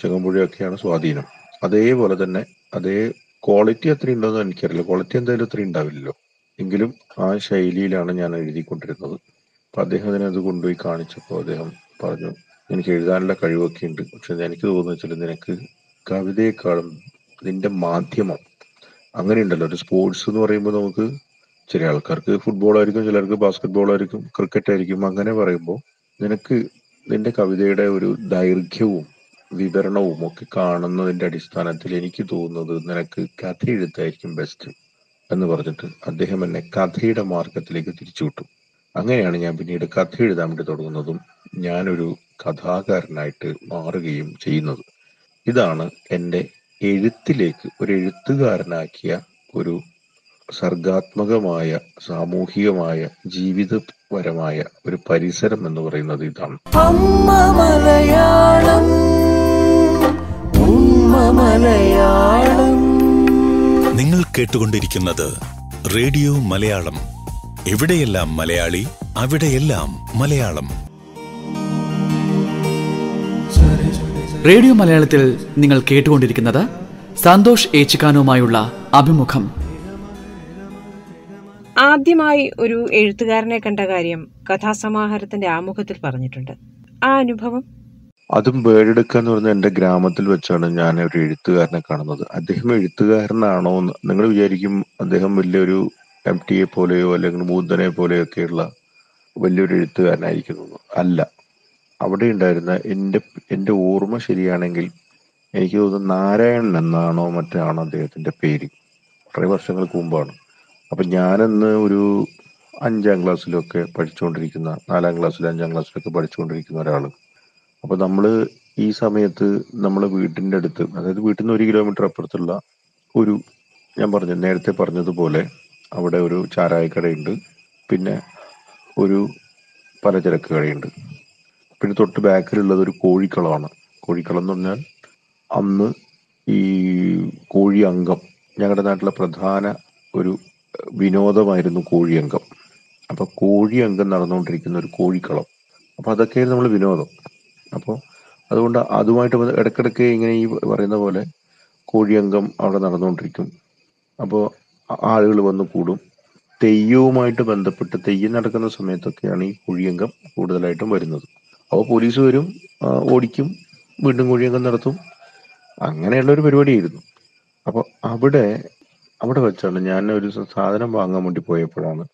ചെങ്ങമ്പുഴയൊക്കെയാണ് സ്വാധീനം. അതേപോലെ തന്നെ അതേ ക്വാളിറ്റി അത്ര ഉണ്ടോന്ന് എനിക്കറിയില്ല. ക്വാളിറ്റി എന്തായാലും അത്ര ഉണ്ടാവില്ലല്ലോ. എങ്കിലും ആ ശൈലിയിലാണ് ഞാൻ എഴുതിക്കൊണ്ടിരുന്നത്. അപ്പൊ അദ്ദേഹം അതിനെ അത് കൊണ്ടുപോയി കാണിച്ചപ്പോൾ അദ്ദേഹം പറഞ്ഞു എനിക്ക് എഴുതാനുള്ള കഴിവൊക്കെ ഉണ്ട്. പക്ഷെ എനിക്ക് തോന്നുന്നു വെച്ചാൽ നിനക്ക് കവിതയെക്കാളും നിന്റെ മാധ്യമം അങ്ങനെ ഉണ്ടല്ലോ ഒരു സ്പോർട്സ് എന്ന് പറയുമ്പോൾ നമുക്ക് ചില ആൾക്കാർക്ക് ഫുട്ബോൾ ആയിരിക്കും ചിലർക്ക് ബാസ്കറ്റ് ബോൾ ആയിരിക്കും ക്രിക്കറ്റ് ആയിരിക്കും അങ്ങനെ പറയുമ്പോൾ നിനക്ക് നിന്റെ കവിതയുടെ ഒരു ദൈർഘ്യവും വിവരണവും ഒക്കെ കാണുന്നതിന്റെ അടിസ്ഥാനത്തിൽ എനിക്ക് തോന്നുന്നത് നിനക്ക് കഥ എഴുത്തായിരിക്കും ബെസ്റ്റ് എന്ന് പറഞ്ഞിട്ട് അദ്ദേഹം എന്നെ കഥയുടെ മാർഗത്തിലേക്ക് തിരിച്ചുവിട്ടു. അങ്ങനെയാണ് ഞാൻ പിന്നീട് കഥ എഴുതാൻ വേണ്ടി തുടങ്ങുന്നതും ഞാനൊരു കഥാകാരനായിട്ട് മാറുകയും ചെയ്യുന്നത്. ഇതാണ് എന്റെ എഴുത്തിലേക്ക് ഒരു എഴുത്തുകാരനാക്കിയ ഒരു സർഗാത്മകമായ സാമൂഹികമായ ജീവിതപരമായ ഒരു പരിസരം എന്ന് പറയുന്നത് ഇതാണ്. മലയാളം മലയാളം. നിങ്ങൾ കേട്ടുകൊണ്ടിരിക്കുന്നത് റേഡിയോ മലയാളം. എവിടെയെല്ലാം മലയാളി അവിടെയെല്ലാം മലയാളം. റേഡിയോ മലയാളത്തിൽ നിങ്ങൾ കേട്ടുകൊണ്ടിരിക്കുന്നത് സന്തോഷ് ഏച്ചിക്കാനുമായുള്ള അഭിമുഖം. ആദ്യമായി ഒരു എഴുത്തുകാരനെ കണ്ട കാര്യം കഥാസമാഹാരത്തിന്റെ ആമുഖത്തിൽ പറഞ്ഞിട്ടുണ്ട്. ആ അനുഭവം അതും വേടെടുക്കുക എന്ന് പറഞ്ഞ എന്റെ ഗ്രാമത്തിൽ വെച്ചാണ് ഞാൻ ഒരു എഴുത്തുകാരനെ കാണുന്നത്. അദ്ദേഹം എഴുത്തുകാരനാണോ എന്ന് നിങ്ങൾ വിചാരിക്കും അദ്ദേഹം വലിയൊരു എം ടിയെ പോലെയോ അല്ലെങ്കിൽ മൂന്തനെ പോലെയോ ഒക്കെയുള്ള വലിയൊരു എഴുത്തുകാരനായിരിക്കുന്നു. അല്ല. അവിടെ ഉണ്ടായിരുന്ന എന്റെ എന്റെ ഓർമ്മ ശരിയാണെങ്കിൽ എനിക്ക് തോന്നുന്നു നാരായണൻ എന്നാണോ മറ്റാണോ അദ്ദേഹത്തിന്റെ പേര്. കുറേ വർഷങ്ങൾക്ക് മുമ്പാണ്. അപ്പൊ ഞാനന്ന് ഒരു അഞ്ചാം ക്ലാസ്സിലൊക്കെ പഠിച്ചുകൊണ്ടിരിക്കുന്ന നാലാം ക്ലാസ്സിൽ അഞ്ചാം ക്ലാസ്സിലൊക്കെ പഠിച്ചുകൊണ്ടിരിക്കുന്ന ഒരാൾ. അപ്പൊ നമ്മൾ ഈ സമയത്ത് നമ്മളെ വീടിന്റെ അടുത്ത് അതായത് വീട്ടിൽ നിന്ന് ഒരു കിലോമീറ്റർ അപ്പുറത്തുള്ള ഒരു ഞാൻ പറഞ്ഞു നേരത്തെ പറഞ്ഞതുപോലെ അവിടെ ഒരു ചാരായക്കടയുണ്ട് പിന്നെ ഒരു പലചരക്ക് കടയുണ്ട്. പിന്നെ തൊട്ട് ബാക്കിലുള്ളത് ഒരു കോഴിക്കളമാണ്. കോഴിക്കളം എന്ന് പറഞ്ഞാൽ അന്ന് ഈ കോഴി അംഗം ഞങ്ങളുടെ നാട്ടിലെ പ്രധാന ഒരു വിനോദമായിരുന്നു കോഴി അംഗം. അപ്പൊ കോഴി അംഗം നടന്നുകൊണ്ടിരിക്കുന്ന ഒരു കോഴിക്കളം. അപ്പൊ അതൊക്കെയായിരുന്നു നമ്മൾ വിനോദം. അപ്പോൾ അതുകൊണ്ട് അതുമായിട്ട് ഇടക്കിടക്ക് ഇങ്ങനെ ഈ പറയുന്ന പോലെ കോഴിയംഗം അവിടെ നടന്നുകൊണ്ടിരിക്കും. അപ്പോൾ ആളുകൾ വന്ന് കൂടും. തെയ്യവുമായിട്ട് ബന്ധപ്പെട്ട് തെയ്യം നടക്കുന്ന സമയത്തൊക്കെയാണ് ഈ കുഴിയംഗം കൂടുതലായിട്ടും വരുന്നത്. അപ്പോൾ പോലീസ് വരും ഓടിക്കും വീണ്ടും കുഴിയംഗം നടത്തും. അങ്ങനെയുള്ള ഒരു പരിപാടിയായിരുന്നു. അപ്പോൾ അവിടെ അവിടെ വെച്ചാണ് ഞാൻ ഒരു സാധനം വാങ്ങാൻ വേണ്ടി പോയപ്പോഴാണ്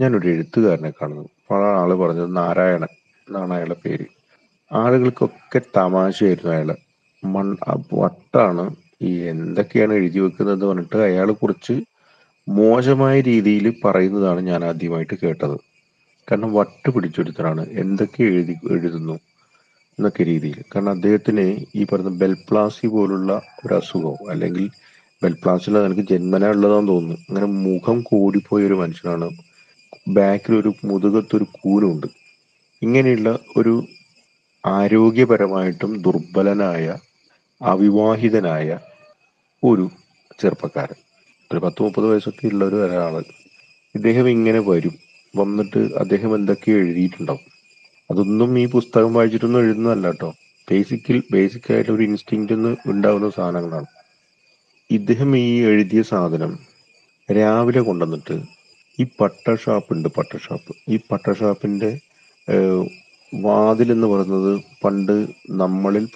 ഞാനൊരു എഴുത്തുകാരനെ കാണുന്നത്. അപ്പോൾ ആൾ പറഞ്ഞത് നാരായണൻ എന്നാണ് അയാളുടെ പേര്. ആളുകൾക്കൊക്കെ തമാശയായിരുന്നു അയാൾ. മൺ വട്ടാണ് ഈ എന്തൊക്കെയാണ് എഴുതി വെക്കുന്നത് പറഞ്ഞിട്ട് അയാളെ കുറിച്ച് മോശമായ രീതിയിൽ പറയുന്നതാണ് ഞാൻ ആദ്യമായിട്ട് കേട്ടത്. കാരണം വട്ട് പിടിച്ചൊരുത്തരാണ് എന്തൊക്കെ എഴുതി എഴുതുന്നു എന്നൊക്കെ രീതിയിൽ. കാരണം അദ്ദേഹത്തിന് ഈ പറഞ്ഞ ബെൽപ്ലാസി പോലുള്ള ഒരു അസുഖം അല്ലെങ്കിൽ ബെൽപ്ലാസിൽ എനിക്ക് ജന്മന ഉള്ളതാന്ന് തോന്നുന്നു. അങ്ങനെ മുഖം കൂടിപ്പോയ ഒരു മനുഷ്യനാണ്. ബാക്കിൽ ഒരു മുതുകത്തൊരു കൂനുണ്ട്. ഇങ്ങനെയുള്ള ഒരു ആരോഗ്യപരമായിട്ടും ദുർബലനായ അവിവാഹിതനായ ഒരു ചെറുപ്പക്കാരൻ. ഒരു പത്ത് മുപ്പത് വയസ്സൊക്കെ ഉള്ള ഒരു ഒരാൾ. ഇദ്ദേഹം ഇങ്ങനെ വരും. വന്നിട്ട് അദ്ദേഹം എന്തൊക്കെ എഴുതിയിട്ടുണ്ടാവും. അതൊന്നും ഈ പുസ്തകം വായിച്ചിട്ടൊന്നും എഴുതുന്നതല്ല കേട്ടോ. ബേസിക്കിൽ ബേസിക് ആയിട്ട് ഒരു ഇൻസ്റ്റിങ്ക്റ്റ് ഉണ്ടാകുന്ന സാധനങ്ങളാണ്. ഇദ്ദേഹം ഈ എഴുതിയ സാധനം രാവിലെ കൊണ്ടുവന്നിട്ട് ഈ പട്ട ഷാപ്പ് ഉണ്ട് പട്ട ഷാപ്പ്. ഈ പട്ട ഷാപ്പിന്റെ ഏഹ്, വാതിൽ എന്ന് പറയുന്നത് പണ്ട് നമ്മളിൽ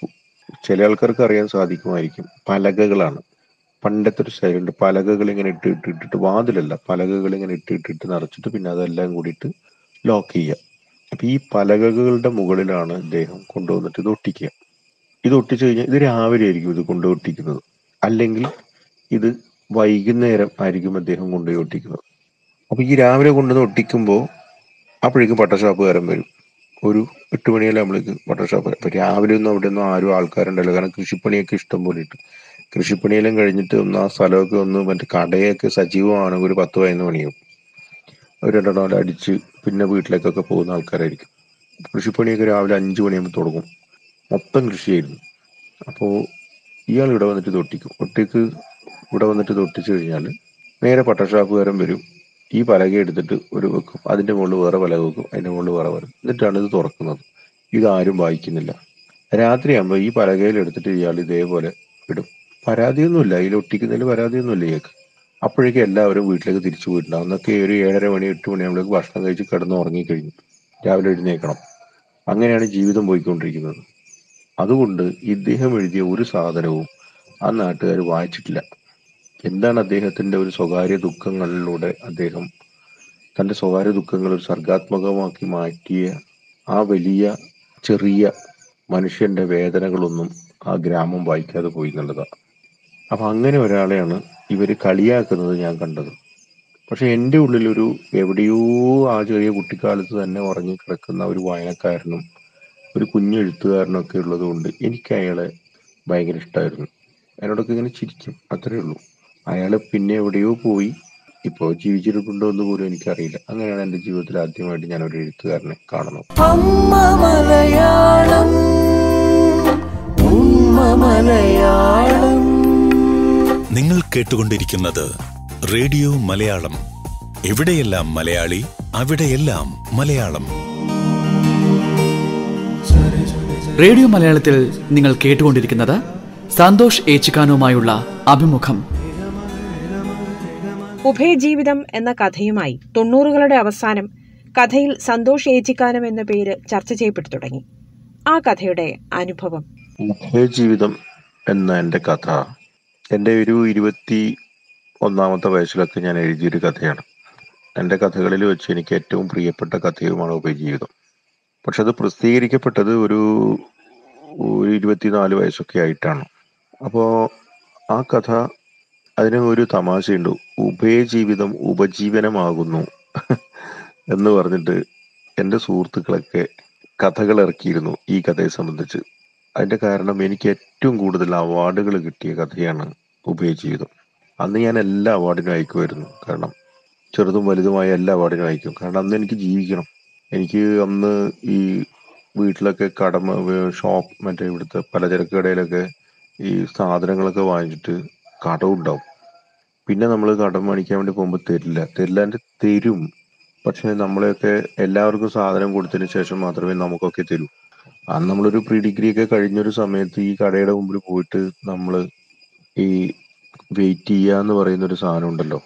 ചില ആൾക്കാർക്ക് അറിയാൻ സാധിക്കുമായിരിക്കും. പലകകളാണ്. പണ്ടത്തെ ഒരു സ്റ്റൈലുണ്ട് പലകകൾ ഇങ്ങനെ ഇട്ട് ഇട്ട് ഇട്ടിട്ട് വാതിലല്ല. പലകകൾ ഇങ്ങനെ ഇട്ട് ഇട്ടിട്ട് നിറച്ചിട്ട് പിന്നെ അതെല്ലാം കൂടിയിട്ട് ലോക്ക് ചെയ്യുക. അപ്പൊ ഈ പലകകളുടെ മുകളിലാണ് ഇദ്ദേഹം കൊണ്ടുവന്നിട്ട് ഇത് ഒട്ടിക്കുക. ഇത് ഒട്ടിച്ചു കഴിഞ്ഞാൽ ഇത് രാവിലെ ആയിരിക്കും ഇത് കൊണ്ട് ഒട്ടിക്കുന്നത്. അല്ലെങ്കിൽ ഇത് വൈകുന്നേരം ആയിരിക്കും അദ്ദേഹം കൊണ്ടുപോയി ഒട്ടിക്കുന്നത്. അപ്പൊ ഈ രാവിലെ കൊണ്ടുവന്ന് ഒട്ടിക്കുമ്പോൾ അപ്പോഴേക്കും പട്ടഷാപ്പുകാരൻ വരും. ഒരു എട്ട് മണിയെല്ലാം നമ്മളേക്ക് ഷോപ്പ് അപ്പൊ രാവിലെ ഒന്നും അവിടെ ഒന്നും ആരും ആൾക്കാരുണ്ടല്ലോ. കാരണം കൃഷിപ്പണിയൊക്കെ ഇഷ്ടം പോലെ ഇട്ട് കൃഷിപ്പണിയെല്ലാം കഴിഞ്ഞിട്ട് ഒന്ന് ആ സ്ഥലമൊക്കെ ഒന്ന് മറ്റേ കടയൊക്കെ സജീവമാണെങ്കിൽ ഒരു പത്ത് പതിനൊന്ന് മണിയും ഒരു രണ്ടെണ്ണം അടിച്ച് പിന്നെ വീട്ടിലേക്കൊക്കെ പോകുന്ന ആൾക്കാരായിരിക്കും. കൃഷിപ്പണിയൊക്കെ രാവിലെ അഞ്ചു മണിയാകുമ്പോൾ തുടങ്ങും. മൊത്തം കൃഷിയായിരുന്നു. അപ്പോൾ ഇയാൾ ഇവിടെ വന്നിട്ട് തൊട്ടിക്കും. ഒട്ടിക്ക് ഇവിടെ വന്നിട്ട് തൊട്ടിച്ചു കഴിഞ്ഞാൽ നേരെ പട്ടഷാപ്പുകാരൻ വരും. ഈ പലക എടുത്തിട്ട് ഒരു വെക്കും. അതിന്റെ മുകളിൽ വേറെ പലക വെക്കും. അതിന്റെ മുകളിൽ വേറെ വരും എന്നിട്ടാണ് ഇത് തുറക്കുന്നത്. ഇതാരും വായിക്കുന്നില്ല. രാത്രിയാകുമ്പോൾ ഈ പലകയിൽ എടുത്തിട്ട് ഇയാൾ ഇതേപോലെ ഇടും. പരാതിയൊന്നുമില്ല. ഇതിൽ ഒട്ടിക്കുന്നതിൽ പരാതിയൊന്നുമില്ല ഇയാൾക്ക്. അപ്പോഴേക്കും എല്ലാവരും വീട്ടിലേക്ക് തിരിച്ചു പോയിട്ടുണ്ടാവും അന്നൊക്കെ ഒരു ഏഴര മണി എട്ട് മണിയാകുമ്പോഴേക്ക് ഭക്ഷണം കഴിച്ച് കിടന്ന് ഉറങ്ങിക്കഴിഞ്ഞു. രാവിലെ എഴുന്നേക്കണം അങ്ങനെയാണ് ജീവിതം പോയിക്കൊണ്ടിരിക്കുന്നത്. അതുകൊണ്ട് ഇദ്ദേഹം എഴുതിയ ഒരു സാധനവും ആ നാട്ടുകാർ വായിച്ചിട്ടില്ല. എന്താണ് അദ്ദേഹത്തിന്റെ ഒരു സ്വകാര്യ ദുഃഖങ്ങളിലൂടെ അദ്ദേഹം തന്റെ സ്വകാര്യ ദുഃഖങ്ങൾ ഒരു സർഗാത്മകമാക്കി മാറ്റിയ ആ വലിയ ചെറിയ മനുഷ്യന്റെ വേദനകളൊന്നും ആ ഗ്രാമം വായിക്കാതെ പോയി എന്നുള്ളതാണ് അപ്പൊ അങ്ങനെ ഒരാളെയാണ് ഇവർ കളിയാക്കുന്നത് ഞാൻ കണ്ടത്. പക്ഷെ എന്റെ ഉള്ളിലൊരു എവിടെയോ ആ ചെറിയ കുട്ടിക്കാലത്ത് തന്നെ ഉറങ്ങി കിടക്കുന്ന ഒരു വായനക്കാരനും ഒരു കുഞ്ഞെഴുത്തുകാരനും ഒക്കെ ഉള്ളത് കൊണ്ട് എനിക്ക് അയാളെ ഭയങ്കര ഇഷ്ടമായിരുന്നു അയാളോടൊക്കെ ഇങ്ങനെ ചിരിക്കും. അത്രേ ഉള്ളൂ. അയാൾ പിന്നെ എവിടെയോ പോയി. ഇപ്പോ ജീവിച്ചിരിപ്പുണ്ടോ എന്ന് പോലും എനിക്കറിയില്ല. അങ്ങനെയാണ് എന്റെ ജീവിതത്തിൽ ആദ്യമായിട്ട് ഞാൻ ഒരു എഴുത്തുകാരനെ കാണുന്നത്. അമ്മ മലയാളം ഉമ്മ മലയാളം. നിങ്ങൾ കേട്ടുകൊണ്ടിരിക്കുന്നത് റേഡിയോ മലയാളം. എവിടെയെല്ലാം മലയാളി അവിടെയെല്ലാം മലയാളം. റേഡിയോ മലയാളത്തിൽ നിങ്ങൾ കേട്ടുകൊണ്ടിരിക്കുന്നത് സന്തോഷ് ഏച്ചിക്കാനുമായുള്ള അഭിമുഖം. ഉഭയജീവിതം എന്ന കഥയുമായി തൊണ്ണൂറുകളുടെ അവസാനം കഥയിൽ സന്തോഷ് ഏച്ചിക്കാനം എന്ന പേര് ചർച്ച ചെയ്യപ്പെട്ടു തുടങ്ങി. ആ കഥയുടെ അനുഭവം. ഉഭയജീവിതം എന്ന എന്റെ കഥ എന്റെ ഒരു ഇരുപത്തി ഒന്നാമത്തെ വയസ്സിലൊക്കെ ഞാൻ എഴുതിയൊരു കഥയാണ്. എന്റെ കഥകളിൽ വെച്ച് എനിക്ക് ഏറ്റവും പ്രിയപ്പെട്ട കഥയുമാണ് ഉപജീവിതം പക്ഷെ അത് പ്രസിദ്ധീകരിക്കപ്പെട്ടത് ഒരു ഒരു ഇരുപത്തിനാല് വയസ്സൊക്കെ ആയിട്ടാണ്. അപ്പോൾ ആ കഥ അതിന് ഒരു തമാശയുണ്ട്. ഉഭയജീവിതം ഉപജീവനമാകുന്നു എന്ന് പറഞ്ഞിട്ട് എന്റെ സുഹൃത്തുക്കളൊക്കെ കഥകൾ ഇറക്കിയിരുന്നു ഈ കഥയെ സംബന്ധിച്ച്. അതിന്റെ കാരണം എനിക്ക് ഏറ്റവും കൂടുതൽ അവാർഡുകൾ കിട്ടിയ കഥയാണ് ഉഭയജീവിതം. അന്ന് ഞാൻ എല്ലാ അവാർഡിനും അയക്കുമായിരുന്നു. കാരണം ചെറുതും വലുതുമായ എല്ലാ അവാർഡിനും അയക്കും. കാരണം അന്ന് എനിക്ക് ജീവിക്കണം. എനിക്ക് അന്ന് ഈ വീട്ടിലൊക്കെ കടമ ഷോപ്പ് മറ്റേ ഇവിടുത്തെ പലചരക്ക് കടയിലൊക്കെ ഈ സാധനങ്ങളൊക്കെ വാങ്ങിച്ചിട്ട് കടമുണ്ടാവും പിന്നെ നമ്മൾ കടം മേടിക്കാൻ വേണ്ടി പോകുമ്പോൾ തരില്ല. തരില്ലാണ്ട് തരും. പക്ഷെ നമ്മളെയൊക്കെ എല്ലാവർക്കും സാധനം കൊടുത്തതിന് ശേഷം മാത്രമേ നമുക്കൊക്കെ തരൂ. അന്ന് നമ്മളൊരു പ്രീ ഡിഗ്രി ഒക്കെ കഴിഞ്ഞൊരു സമയത്ത് ഈ കടയുടെ മുമ്പിൽ പോയിട്ട് നമ്മൾ ഈ വെയിറ്റ് ചെയ്യുക എന്ന് പറയുന്ന ഒരു സാധനം ഉണ്ടല്ലോ.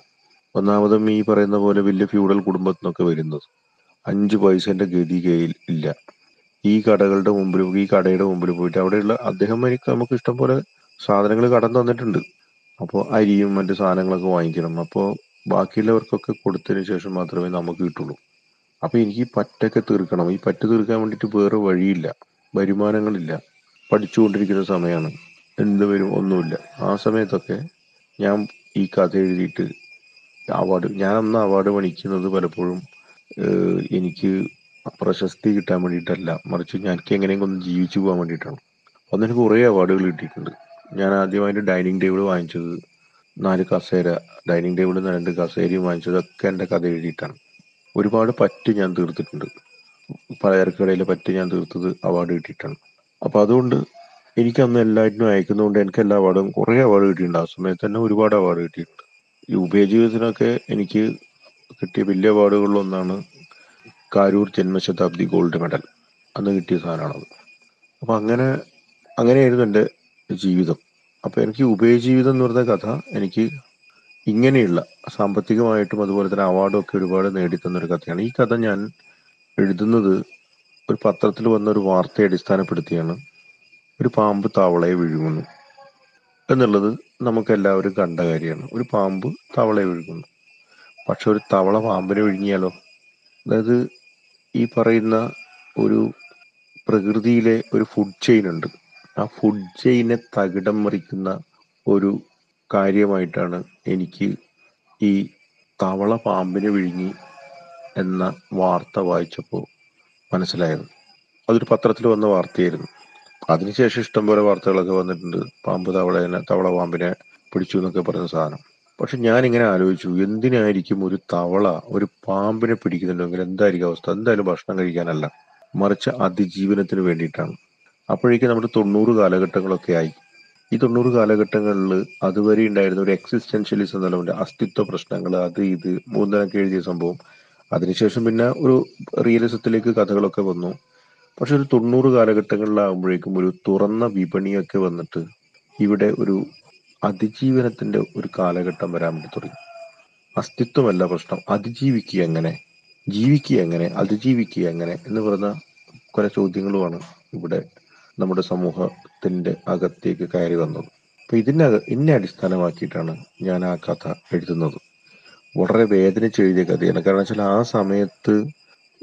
ഒന്നാമതും ഈ പറയുന്ന പോലെ വലിയ ഫ്യൂഡൽ കുടുംബത്തിൽ നിന്നൊക്കെ വരുന്നത്. അഞ്ച് പൈസന്റെ ഗതി കയ്യിൽ ഇല്ല. ഈ കടകളുടെ മുമ്പിൽ ഈ കടയുടെ മുമ്പിൽ പോയിട്ട് അവിടെയുള്ള അദ്ദേഹം എനിക്ക് നമുക്ക് ഇഷ്ടം പോലെ സാധനങ്ങൾ കടം തന്നിട്ടുണ്ട്. അപ്പോൾ അരിയും മറ്റു സാധനങ്ങളൊക്കെ വാങ്ങിക്കണം. അപ്പോൾ ബാക്കിയുള്ളവർക്കൊക്കെ കൊടുത്തതിന് ശേഷം മാത്രമേ നമുക്ക് കിട്ടുള്ളൂ. അപ്പോൾ എനിക്ക് ഈ പറ്റൊക്കെ തീർക്കണം. ഈ പറ്റ് തീർക്കാൻ വേണ്ടിയിട്ട് വേറെ വഴിയില്ല. വരുമാനങ്ങളില്ല. പഠിച്ചുകൊണ്ടിരിക്കുന്ന സമയമാണ്. എന്ത് വരും ഒന്നുമില്ല. ആ സമയത്തൊക്കെ ഞാൻ ഈ കഥ എഴുതിയിട്ട് അവാർഡ് ഞാൻ അന്ന് അവാർഡ് പണിക്കുന്നത് പലപ്പോഴും എനിക്ക് പ്രശസ്തി കിട്ടാൻ വേണ്ടിയിട്ടല്ല. മറിച്ച് എനിക്ക് എങ്ങനെയെങ്കിലും ഒന്ന് ജീവിച്ചു പോകാൻ വേണ്ടിയിട്ടാണ്. അന്ന് എനിക്ക് കുറേ അവാർഡുകൾ കിട്ടിയിട്ടുണ്ട്. ഞാൻ ആദ്യമായിട്ട് ഡൈനിങ് ടേബിൾ വാങ്ങിച്ചത് നാല് കസേര ഡൈനിങ് ടേബിളിൽ നിന്ന് രണ്ട് കസേരയും വാങ്ങിച്ചതൊക്കെ എന്റെ കഥ എഴുതിയിട്ടാണ്. ഒരുപാട് പറ്റ് ഞാൻ തീർത്തിട്ടുണ്ട്. പലചരക്കടയിലെ പറ്റ് ഞാൻ തീർത്തത് അവാർഡ് കിട്ടിയിട്ടാണ്. അപ്പൊ അതുകൊണ്ട് എനിക്ക് അന്ന് എല്ലാറ്റിനും അയക്കുന്നതുകൊണ്ട് എനിക്ക് എല്ലാ അവാർഡും കുറേ അവാർഡ് കിട്ടിയിട്ടുണ്ട്. ആ സമയത്ത് തന്നെ ഒരുപാട് അവാർഡ് കിട്ടിയിട്ടുണ്ട്. ഈ ഉഭയജീവിതത്തിനൊക്കെ എനിക്ക് കിട്ടിയ വലിയ അവാർഡുകളിലൊന്നാണ് കാരൂർ ജന്മശതാബ്ദി ഗോൾഡ് മെഡൽ അന്ന് കിട്ടിയ സാധനമാണത്. അപ്പൊ അങ്ങനെ അങ്ങനെയായിരുന്നു എന്റെ ജീവിതം. അപ്പൊ എനിക്ക് ഉഭയജീവിതം എന്ന് പറഞ്ഞ കഥ എനിക്ക് ഇങ്ങനെയുള്ള സാമ്പത്തികമായിട്ടും അതുപോലെ തന്നെ അവാർഡും ഒക്കെ ഒരുപാട് നേടിത്തന്ന ഒരു കഥയാണ്. ഈ കഥ ഞാൻ എഴുതുന്നത് ഒരു പത്രത്തിൽ വന്ന ഒരു വാർത്തയെ അടിസ്ഥാനപ്പെടുത്തിയാണ് ഒരു പാമ്പ് തവളയെ വിഴുങ്ങുന്നു എന്നുള്ളത് നമുക്ക് എല്ലാവരും കണ്ട കാര്യമാണ്. ഒരു പാമ്പ് തവളയെ വിഴുങ്ങുന്നു. പക്ഷെ ഒരു തവള പാമ്പിനെ വിഴുങ്ങിയാലോ? അതായത് ഈ പറയുന്ന ഒരു പ്രകൃതിയിലെ ഒരു ഫുഡ് ചെയിൻ ഉണ്ട്. ആ ഫുഡ് ചെയിനെ തകിടം മറിക്കുന്ന ഒരു കാര്യമായിട്ടാണ് എനിക്ക് ഈ തവള പാമ്പിനെ വിഴുങ്ങി എന്ന വാർത്ത വായിച്ചപ്പോൾ മനസ്സിലായത്. അതൊരു പത്രത്തിൽ വന്ന വാർത്തയായിരുന്നു. അതിനുശേഷം ഇഷ്ടംപോലെ വാർത്തകളൊക്കെ വന്നിട്ടുണ്ട്. പാമ്പ് തവളേനെ തവള പാമ്പിനെ പിടിച്ചു എന്നൊക്കെ പറയുന്ന സാധനം. പക്ഷെ ഞാൻ ഇങ്ങനെ ആലോചിച്ചു എന്തിനായിരിക്കും ഒരു തവള ഒരു പാമ്പിനെ പിടിക്കുന്നുണ്ടെങ്കിൽ എന്തായിരിക്കും അവസ്ഥ? എന്തായാലും ഭക്ഷണം കഴിക്കാനല്ല. മറിച്ച് അതിജീവനത്തിന് വേണ്ടിയിട്ടാണ്. അപ്പോഴേക്കും നമ്മുടെ തൊണ്ണൂറ് കാലഘട്ടങ്ങളൊക്കെ ആയി. ഈ തൊണ്ണൂറ് കാലഘട്ടങ്ങളിൽ അതുവരെ ഉണ്ടായിരുന്ന ഒരു എക്സിസ്റ്റൻഷ്യലിസം നിലവിൽ അസ്തിത്വ പ്രശ്നങ്ങൾ അത് ഇത് മൂന്നിനൊക്കെ എഴുതിയ സംഭവം. അതിനുശേഷം പിന്നെ ഒരു റിയലിസത്തിലേക്ക് കഥകളൊക്കെ വന്നു. പക്ഷെ ഒരു തൊണ്ണൂറ് കാലഘട്ടങ്ങളിലാകുമ്പോഴേക്കും ഒരു തുറന്ന വിപണിയൊക്കെ വന്നിട്ട് ഇവിടെ ഒരു അതിജീവനത്തിന്റെ ഒരു കാലഘട്ടം വരാൻ വേണ്ടി തുടങ്ങി. അസ്തിത്വമല്ല പ്രശ്നം. അതിജീവിക്കുക എങ്ങനെ? ജീവിക്കുക എങ്ങനെ? അതിജീവിക്കുക എങ്ങനെ? എന്ന് പറയുന്ന കുറെ ചോദ്യങ്ങളുമാണ് ഇവിടെ നമ്മുടെ സമൂഹത്തിന്റെ അകത്തേക്ക് കയറി വന്നത്. അപ്പൊ ഇതിനെ ഇന്നെ അടിസ്ഥാനമാക്കിയിട്ടാണ് ഞാൻ ആ കഥ എഴുതുന്നത്. വളരെ വേദനിച്ച് എഴുതിയ കഥയാണ്. കാരണം വെച്ചാൽ ആ സമയത്ത്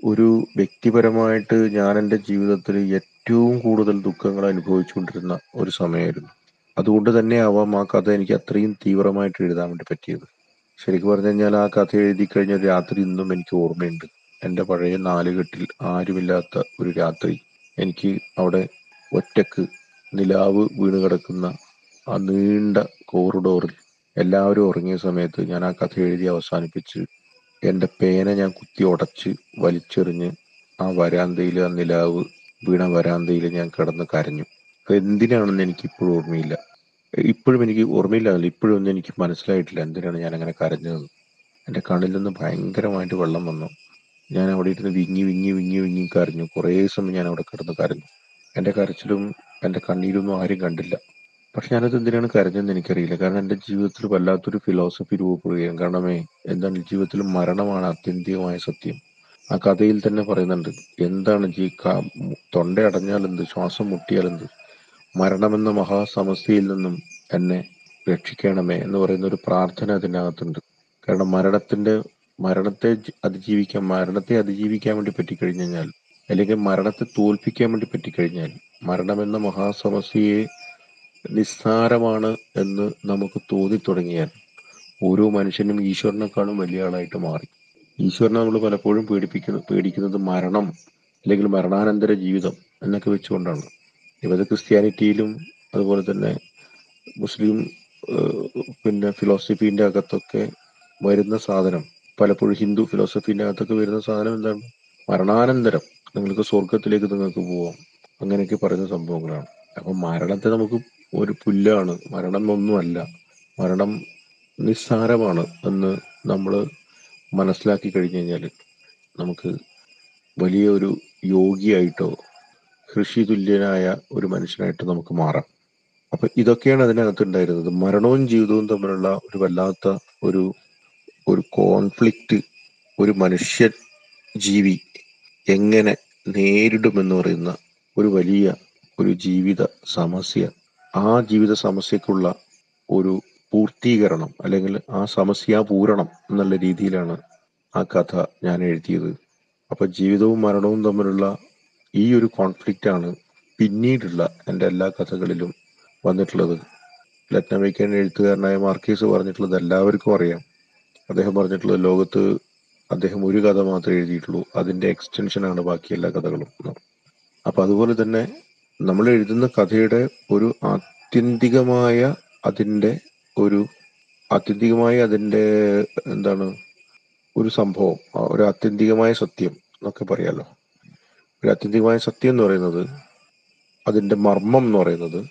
ഒരു വ്യക്തിപരമായിട്ട് ഞാൻ എന്റെ ജീവിതത്തിൽ ഏറ്റവും കൂടുതൽ ദുഃഖങ്ങൾ അനുഭവിച്ചുകൊണ്ടിരുന്ന ഒരു സമയമായിരുന്നു. അതുകൊണ്ട് തന്നെ ആവാം ആ കഥ എനിക്ക് അത്രയും തീവ്രമായിട്ട് എഴുതാൻ വേണ്ടി പറ്റിയത്. ശരിക്കും പറഞ്ഞു കഴിഞ്ഞാൽ ആ കഥ എഴുതി കഴിഞ്ഞ രാത്രി ഇന്നും എനിക്ക് ഓർമ്മയുണ്ട്. എന്റെ പഴയ നാലുകെട്ടിൽ ആരുമില്ലാത്ത ഒരു രാത്രി എനിക്ക് അവിടെ ഒറ്റയ്ക്ക് നിലാവ് വീണ് കിടക്കുന്ന ആ നീണ്ട കോറിഡോറിൽ എല്ലാവരും ഉറങ്ങിയ സമയത്ത് ഞാൻ ആ കഥ എഴുതി അവസാനിപ്പിച്ച് എന്റെ പേന ഞാൻ കുത്തി ഉടച്ച് വലിച്ചെറിഞ്ഞ് ആ വരാന്തയിൽ ആ നിലാവ് വീണ വരാന്തയിൽ ഞാൻ കിടന്ന് കരഞ്ഞു. എന്തിനാണെന്ന് എനിക്ക് ഇപ്പോഴും ഓർമ്മയില്ല. ഇപ്പോഴും എനിക്ക് ഓർമ്മയില്ല ഇപ്പോഴും ഒന്നും എനിക്ക് മനസ്സിലായിട്ടില്ല എന്തിനാണ് ഞാൻ അങ്ങനെ കരഞ്ഞതെന്ന്. എന്റെ കണ്ണിൽ നിന്ന് ഭയങ്കരമായിട്ട് വെള്ളം വന്നു. ഞാൻ അവിടെ ഇരുന്ന് വിങ്ങി വിങ്ങി വിങ്ങി വിങ്ങി കരഞ്ഞു. കുറേ സമയം ഞാൻ അവിടെ കിടന്ന് കരഞ്ഞു. എന്റെ കരച്ചിലും എന്റെ കണ്ണീരൊന്നും ആരും കണ്ടില്ല. പക്ഷെ ഞാനത് എന്തിനാണ് കരഞ്ഞതെന്ന് എനിക്കറിയില്ല. കാരണം എന്റെ ജീവിതത്തിൽ വല്ലാത്തൊരു ഫിലോസഫി രൂപപ്പെടുകയാണ്. കാരണമേ എന്താണ് ജീവിതത്തിൽ മരണമാണ് ആത്യന്തികമായ സത്യം. ആ കഥയിൽ തന്നെ പറയുന്നുണ്ട് എന്താണ് ജീ കാ- തൊണ്ട അടഞ്ഞാൽ എന്ത് ശ്വാസം മുട്ടിയാൽ എന്ത് മരണമെന്ന മഹാസമസ്യയിൽ നിന്നും എന്നെ രക്ഷിക്കണമേ എന്ന് പറയുന്ന ഒരു പ്രാർത്ഥന അതിനകത്തുണ്ട്. കാരണം മരണത്തിന്റെ മരണത്തെ അതിജീവിക്കാൻ മരണത്തെ അതിജീവിക്കാൻ വേണ്ടി പറ്റിക്കഴിഞ്ഞു കഴിഞ്ഞാൽ അല്ലെങ്കിൽ മരണത്തെ തോൽപ്പിക്കാൻ വേണ്ടി പറ്റിക്കഴിഞ്ഞാൽ മരണമെന്ന മഹാസമസ്യയെ നിസ്സാരമാണ് എന്ന് നമുക്ക് തോന്നി തുടങ്ങിയാൽ ഓരോ മനുഷ്യനും ഈശ്വരനെക്കാളും വലിയ ആളായിട്ട് മാറി. ഈശ്വരനെ നമ്മൾ പലപ്പോഴും പേടിപ്പിക്കുന്നത് പേടിക്കുന്നത് മരണം അല്ലെങ്കിൽ മരണാനന്തര ജീവിതം എന്നൊക്കെ വെച്ചുകൊണ്ടാണ്. ഇവത് ക്രിസ്ത്യാനിറ്റിയിലും അതുപോലെ തന്നെ മുസ്ലിം പിന്നെ ഫിലോസഫീന്റെ അകത്തൊക്കെ വരുന്ന സാധനം പലപ്പോഴും ഹിന്ദു ഫിലോസഫീന്റെ അകത്തൊക്കെ വരുന്ന സാധനം എന്താണ്? മരണാനന്തരം. നിങ്ങൾക്ക് സ്വർഗത്തിലേക്ക് നിങ്ങൾക്ക് പോവാം. അങ്ങനെയൊക്കെ പറയുന്ന സംഭവങ്ങളാണ്. അപ്പൊ മരണത്തെ നമുക്ക് ഒരു പുല്ലാണ്. മരണം ഒന്നുമല്ല. മരണം നിസ്സാരമാണ് എന്ന് നമ്മൾ മനസ്സിലാക്കി കഴിഞ്ഞു കഴിഞ്ഞാൽ നമുക്ക് വലിയ ഒരു യോഗിയായിട്ടോ കൃഷി തുല്യനായ ഒരു മനുഷ്യനായിട്ട് നമുക്ക് മാറാം. അപ്പൊ ഇതൊക്കെയാണ് അതിനകത്ത് ഉണ്ടായിരുന്നത് മരണവും ജീവിതവും തമ്മിലുള്ള ഒരു വല്ലാത്ത ഒരു ഒരു കോൺഫ്ലിക്റ്റ് ഒരു മനുഷ്യ ജീവി എങ്ങനെ നേരിടുമെന്ന് പറയുന്ന ഒരു വലിയ ഒരു ജീവിത സമസ്യ ആ ജീവിത സമസ്യക്കുള്ള ഒരു പൂർത്തീകരണം അല്ലെങ്കിൽ ആ സമസ്യ പൂരണം എന്നുള്ള രീതിയിലാണ് ആ കഥ ഞാൻ എഴുതിയത്. അപ്പൊ ജീവിതവും മരണവും തമ്മിലുള്ള ഈ ഒരു കോൺഫ്ലിക്റ്റ് ആണ് പിന്നീടുള്ള എന്റെ എല്ലാ കഥകളിലും വന്നിട്ടുള്ളത്. ലത്നമിക്കൻ എഴുത്തുകാരനായ മാർക്കീസ് പറഞ്ഞിട്ടുള്ളത് എല്ലാവർക്കും അറിയാം. അദ്ദേഹം പറഞ്ഞിട്ടുള്ളത് ലോകത്ത് അദ്ദേഹം ഒരു കഥ മാത്രമേ എഴുതിയിട്ടുള്ളൂ. അതിന്റെ എക്സ്റ്റൻഷനാണ് ബാക്കി എല്ലാ കഥകളും. അപ്പൊ അതുപോലെ തന്നെ നമ്മൾ എഴുതുന്ന കഥയുടെ ഒരു ആത്യന്തികമായ അതിന്റെ ഒരു ആത്യന്തികമായ അതിന്റെ എന്താണ് ഒരു സംഭവം ഒരു ആത്യന്തികമായ സത്യം എന്നൊക്കെ പറയാലോ. ഒരു ആത്യന്തികമായ സത്യം എന്ന് പറയുന്നത് അതിന്റെ മർമ്മം എന്ന് പറയുന്നത്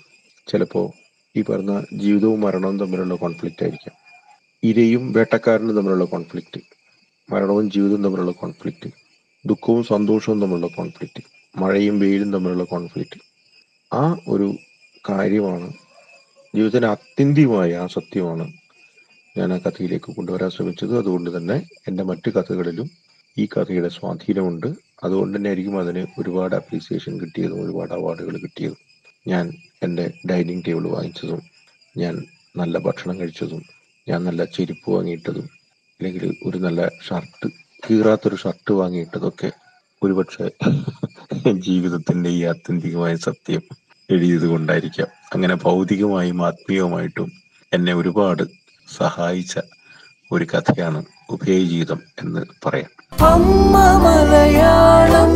ചിലപ്പോ ഈ പറഞ്ഞ ജീവിതവും മരണവും തമ്മിലുള്ള കോൺഫ്ലിക്റ്റ് ആയിരിക്കാം. ഇരയും വേട്ടക്കാരനും തമ്മിലുള്ള കോൺഫ്ലിക്റ്റ് മരണവും ജീവിതവും തമ്മിലുള്ള കോൺഫ്ലിക്റ്റ് ദുഃഖവും സന്തോഷവും തമ്മിലുള്ള കോൺഫ്ലിക്റ്റ് മഴയും വെയിലും തമ്മിലുള്ള കോൺഫ്ലിക്റ്റ് ആ ഒരു കാര്യമാണ് ജീവിതത്തിന് അത്യന്തികമായ ആ സത്യമാണ് ഞാൻ ആ കഥയിലേക്ക് കൊണ്ടുവരാൻ ശ്രമിച്ചത്. അതുകൊണ്ട് തന്നെ എന്റെ മറ്റു കഥകളിലും ഈ കഥയുടെ സ്വാധീനമുണ്ട്. അതുകൊണ്ട് തന്നെ ആയിരിക്കും അതിന് ഒരുപാട് അപ്രീസിയേഷൻ കിട്ടിയതും ഒരുപാട് അവാർഡുകൾ കിട്ടിയതും. ഞാൻ എന്റെ ഡൈനിങ് ടേബിൾ വാങ്ങിച്ചതും ഞാൻ നല്ല ഭക്ഷണം കഴിച്ചതും ഞാൻ നല്ല ചെരുപ്പ് വാങ്ങിയിട്ടതും അല്ലെങ്കിൽ ഒരു നല്ല ഷർട്ട് കീറാത്തൊരു ഷർട്ട് വാങ്ങിയിട്ടതൊക്കെ ഒരുപക്ഷെ ജീവിതത്തിന്റെ ഈ ആത്യന്തികമായ സത്യം എഴുതിയത് കൊണ്ടായിരിക്കാം. അങ്ങനെ ഭൗതികമായും ആത്മീയവുമായിട്ടും എന്നെ ഒരുപാട് സഹായിച്ച ഒരു കഥയാണ് ഉഭയജീവിതം എന്ന് പറയാം. അമ്മ മലയാളം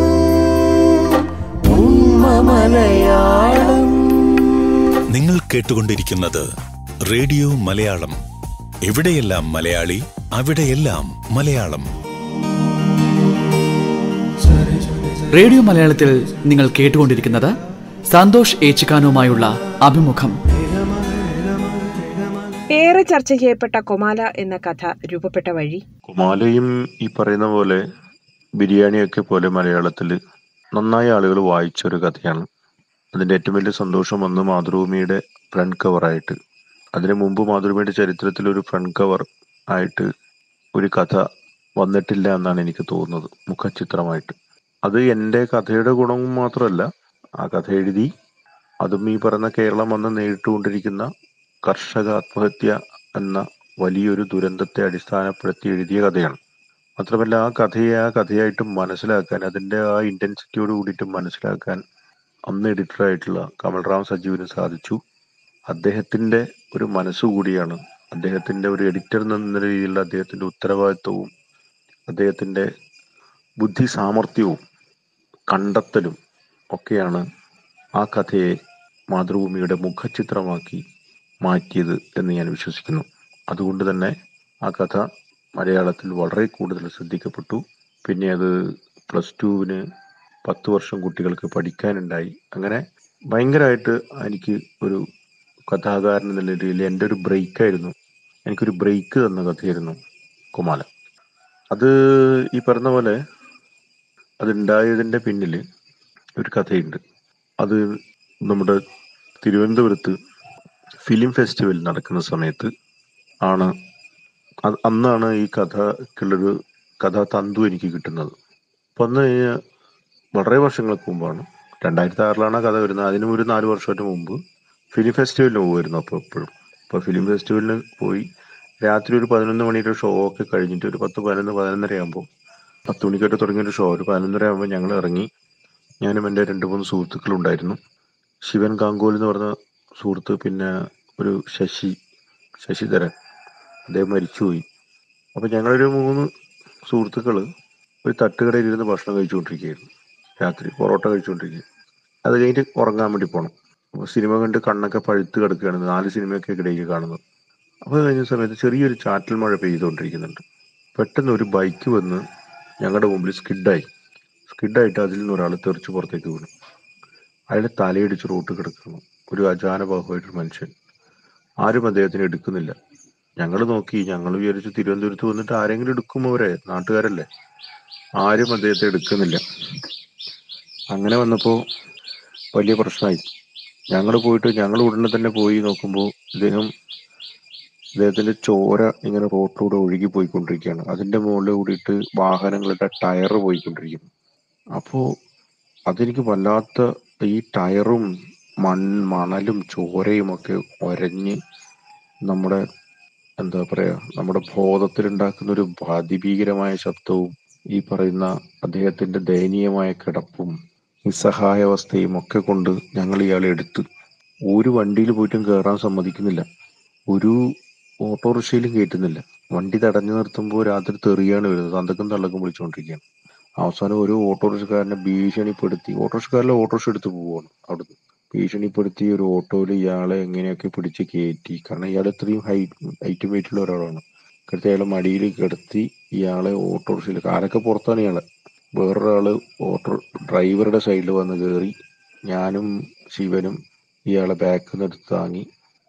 ഉമ്മ മലയാളം. നിങ്ങൾ കേട്ടുകൊണ്ടിരിക്കുന്നത് റേഡിയോ മലയാളം. എവിടെയെല്ലാം മലയാളി അവിടെയെല്ലാം മലയാളം. റേഡിയോ മലയാളത്തിൽ നിങ്ങൾ കേട്ടുകൊണ്ടിരിക്കുന്നത് സന്തോഷ് ഏച്ചിക്കാനുമായുള്ള അഭിമുഖം. ഏറെ ചർച്ച ചെയ്യപ്പെട്ട കൊമാല എന്ന കഥ രൂപപ്പെട്ട വഴി. കുമാലയും ഈ പറയുന്ന പോലെ ബിരിയാണിയൊക്കെ പോലെ മലയാളത്തിൽ നന്നായി ആളുകൾ വായിച്ച ഒരു കഥയാണ്. അതിന്റെ ഏറ്റവും വലിയ സന്തോഷം വന്ന് മാതൃഭൂമിയുടെ ഫ്രണ്ട് കവറായിട്ട് അതിനു മുമ്പ് മാതൃഭൂമിയുടെ ചരിത്രത്തിൽ ഒരു ഫ്രണ്ട് കവർ ആയിട്ട് ഒരു കഥ വന്നിട്ടില്ല എന്നാണ് എനിക്ക് തോന്നുന്നത് മുഖചിത്രമായിട്ട്. അത് എന്റെ കഥയുടെ ഗുണം മാത്രമല്ല ആ കഥ എഴുതി അതും ഈ പറയുന്ന കേരളം വന്ന് നേരിട്ടുകൊണ്ടിരിക്കുന്ന കർഷക ആത്മഹത്യ എന്ന വലിയൊരു ദുരന്തത്തെ അടിസ്ഥാനപ്പെടുത്തി എഴുതിയ കഥയാണ്. മാത്രമല്ല ആ കഥയെ ആ കഥയായിട്ട് മനസ്സിലാക്കാൻ അതിന്റെ ആ ഇന്റൻസിറ്റിയോട് കൂടിയിട്ട് മനസ്സിലാക്കാൻ അന്ന് എഡിറ്ററായിട്ടുള്ള കമൽറാം സജീവിന് സാധിച്ചു. അദ്ദേഹത്തിന്റെ ഒരു മനസ്സുകൂടിയാണ് അദ്ദേഹത്തിന്റെ ഒരു എഡിറ്റർ എന്ന രീതിയിലുള്ള അദ്ദേഹത്തിന്റെ ഉത്തരവാദിത്വവും അദ്ദേഹത്തിന്റെ ബുദ്ധി സാമർഥ്യവും കണ്ടെത്തലും ഒക്കെയാണ് ആ കഥയെ മാതൃഭൂമിയുടെ മുഖചിത്രമാക്കി മാറ്റിയത് എന്ന് ഞാൻ വിശ്വസിക്കുന്നു. അതുകൊണ്ട് തന്നെ ആ കഥ മലയാളത്തിൽ വളരെ കൂടുതൽ ശ്രദ്ധിക്കപ്പെട്ടു. പിന്നെ അത് പ്ലസ് ടുവിന് പത്ത് വർഷം കുട്ടികൾക്ക് പഠിക്കാനുണ്ടായി. അങ്ങനെ ഭയങ്കരമായിട്ട് എനിക്ക് ഒരു കഥാകാരൻ എന്ന രീതിയിൽ എന്റെ ഒരു ബ്രേക്കായിരുന്നു. എനിക്കൊരു ബ്രേക്ക് തന്ന കഥയായിരുന്നു കുമാലൻ. അത് ഈ പറഞ്ഞ പോലെ അതുണ്ടായതിന്റെ പിന്നിൽ ഒരു കഥയുണ്ട്. അത് നമ്മുടെ തിരുവനന്തപുരത്ത് ഫിലിം ഫെസ്റ്റിവൽ നടക്കുന്ന സമയത്ത് ആണ്. അന്നാണ് ഈ കഥക്കുള്ളൊരു കഥാ തന്തു എനിക്ക് കിട്ടുന്നത്. അപ്പം അന്ന് വളരെ വർഷങ്ങൾക്ക് മുമ്പാണ്. രണ്ടായിരത്തി ആറിലാണ് കഥ വരുന്നത്. അതിനും ഒരു നാല് വർഷത്തിന് മുമ്പ് ഫിലിം ഫെസ്റ്റിവലിന് പോകുമായിരുന്നു അപ്പോൾ എപ്പോഴും. അപ്പോൾ ഫിലിം ഫെസ്റ്റിവലിന് പോയി രാത്രി ഒരു പതിനൊന്ന് മണിയുടെ ഷോ ഒക്കെ കഴിഞ്ഞിട്ട് ഒരു പത്ത് പതിനൊന്ന് പതിനൊന്നര ആകുമ്പോൾ പത്ത് തുടങ്ങിയ ഒരു ഷോ. ഒരു പതിനൊന്നര ആകുമ്പോൾ ഞങ്ങൾ ഇറങ്ങി. ഞാനും എന്റെ രണ്ട് മൂന്ന് സുഹൃത്തുക്കളുണ്ടായിരുന്നു ശിവൻ ഗാംഗോൽ എന്ന് പറഞ്ഞ സുഹൃത്ത് പിന്നെ ഒരു ശശി ശശിധരൻ. അദ്ദേഹം മരിച്ചുപോയി അപ്പോൾ ഞങ്ങളൊരു മൂന്ന് സുഹൃത്തുക്കൾ ഒരു തട്ടുകടയിൽ ഇരുന്ന് ഭക്ഷണം കഴിച്ചുകൊണ്ടിരിക്കുകയായിരുന്നു. രാത്രി പൊറോട്ട കഴിച്ചുകൊണ്ടിരിക്കുക അത് കഴിഞ്ഞിട്ട് ഉറങ്ങാൻ വേണ്ടി പോകണം സിനിമ കണ്ട് കണ്ണൊക്കെ പഴുത്ത് കിടക്കുകയാണ്. നാല് സിനിമയൊക്കെ ഇടയിൽ കാണുന്നു അപ്പോൾ കഴിഞ്ഞ സമയത്ത് ചെറിയൊരു ചാറ്റൽ മഴ പെയ്തുകൊണ്ടിരിക്കുന്നുണ്ട്. പെട്ടെന്ന് ഒരു ബൈക്ക് വന്ന് ഞങ്ങളുടെ മുമ്പിൽ സ്കിഡായി. സ്കിഡായിട്ട് അതിൽ നിന്ന് ഒരാൾ തെറിച്ച് പുറത്തേക്ക് വീണു. അയാളെ തലയിടിച്ച് റോട്ട് കിടക്കുന്നു. ഒരു അജാനബാഹുവായിട്ടൊരു മനുഷ്യൻ. ആരും അദ്ദേഹത്തിന് എടുക്കുന്നില്ല. ഞങ്ങൾ നോക്കി ഞങ്ങൾ വിചാരിച്ചു തിരുവനന്തപുരത്ത് വന്നിട്ട് ആരെങ്കിലും എടുക്കും അവരെ. നാട്ടുകാരല്ലേ? ആരും അദ്ദേഹത്തെ എടുക്കുന്നില്ല. അങ്ങനെ വന്നപ്പോൾ വലിയ പ്രശ്നമായി. ഞങ്ങൾ പോയിട്ട് ഞങ്ങൾ ഉടനെ തന്നെ പോയി നോക്കുമ്പോൾ ഇദ്ദേഹം ഇദ്ദേഹത്തിന്റെ ചോര ഇങ്ങനെ റോട്ടിലൂടെ ഒഴുകി പോയിക്കൊണ്ടിരിക്കുകയാണ്. അതിന്റെ മുകളിൽ കൂടിയിട്ട് വാഹനങ്ങളുടെ ടയർ പോയിക്കൊണ്ടിരിക്കുന്നു. അപ്പോൾ അതെനിക്ക് വല്ലാത്ത ഈ ടയറും മൺ മണലും ചോരയും ഒക്കെ ഒരഞ്ഞ് നമ്മുടെ എന്താ പറയാ നമ്മുടെ ബോധത്തിലുണ്ടാക്കുന്ന ഒരു അതിഭീകരമായ ശബ്ദവും ഈ പറയുന്ന അദ്ദേഹത്തിന്റെ ദയനീയമായ കിടപ്പും നിസ്സഹായാവസ്ഥയും ഒക്കെ കൊണ്ട് ഞങ്ങൾ ഇയാളെ എടുത്ത്. ഒരു വണ്ടിയിൽ പോയിട്ടും കയറാൻ സമ്മതിക്കുന്നില്ല. ഒരു ഓട്ടോറിക്ഷയിലും കയറ്റുന്നില്ല. വണ്ടി തടഞ്ഞു നിർത്തുമ്പോൾ രാത്രി തെറിയാണ് വരുന്നത്. തന്തക്കും തള്ളക്കും വിളിച്ചുകൊണ്ടിരിക്കുകയാണ്. അവസാനം ഒരു ഓട്ടോറിക്ഷക്കാരനെ ഭീഷണിപ്പെടുത്തി ഓട്ടോറിക്ഷക്കാരിലെ ഓട്ടോറിക്ഷ എടുത്ത് പോവുകയാണ് അവിടുന്ന്. ഭീഷണിപ്പെടുത്തി ഒരു ഓട്ടോയിൽ ഇയാളെ എങ്ങനെയൊക്കെ പിടിച്ച് കയറ്റി. കാരണം ഇയാൾ ഇത്രയും ഹൈറ്റ് ഹൈറ്റും വെയിറ്റുള്ള ഒരാളാണ്. കിടത്തി അയാളെ മടിയിൽ കിടത്തി ഇയാളെ ഓട്ടോറിക്ഷയിൽ കാലൊക്കെ പുറത്താണ് ഇയാളെ? വേറൊരാൾ ഓട്ടോ ഡ്രൈവറുടെ സൈഡിൽ വന്ന് കയറി ഞാനും ശിവനും ഇയാളെ ബാക്കിൽ നിന്ന് എടുത്ത് താങ്ങി.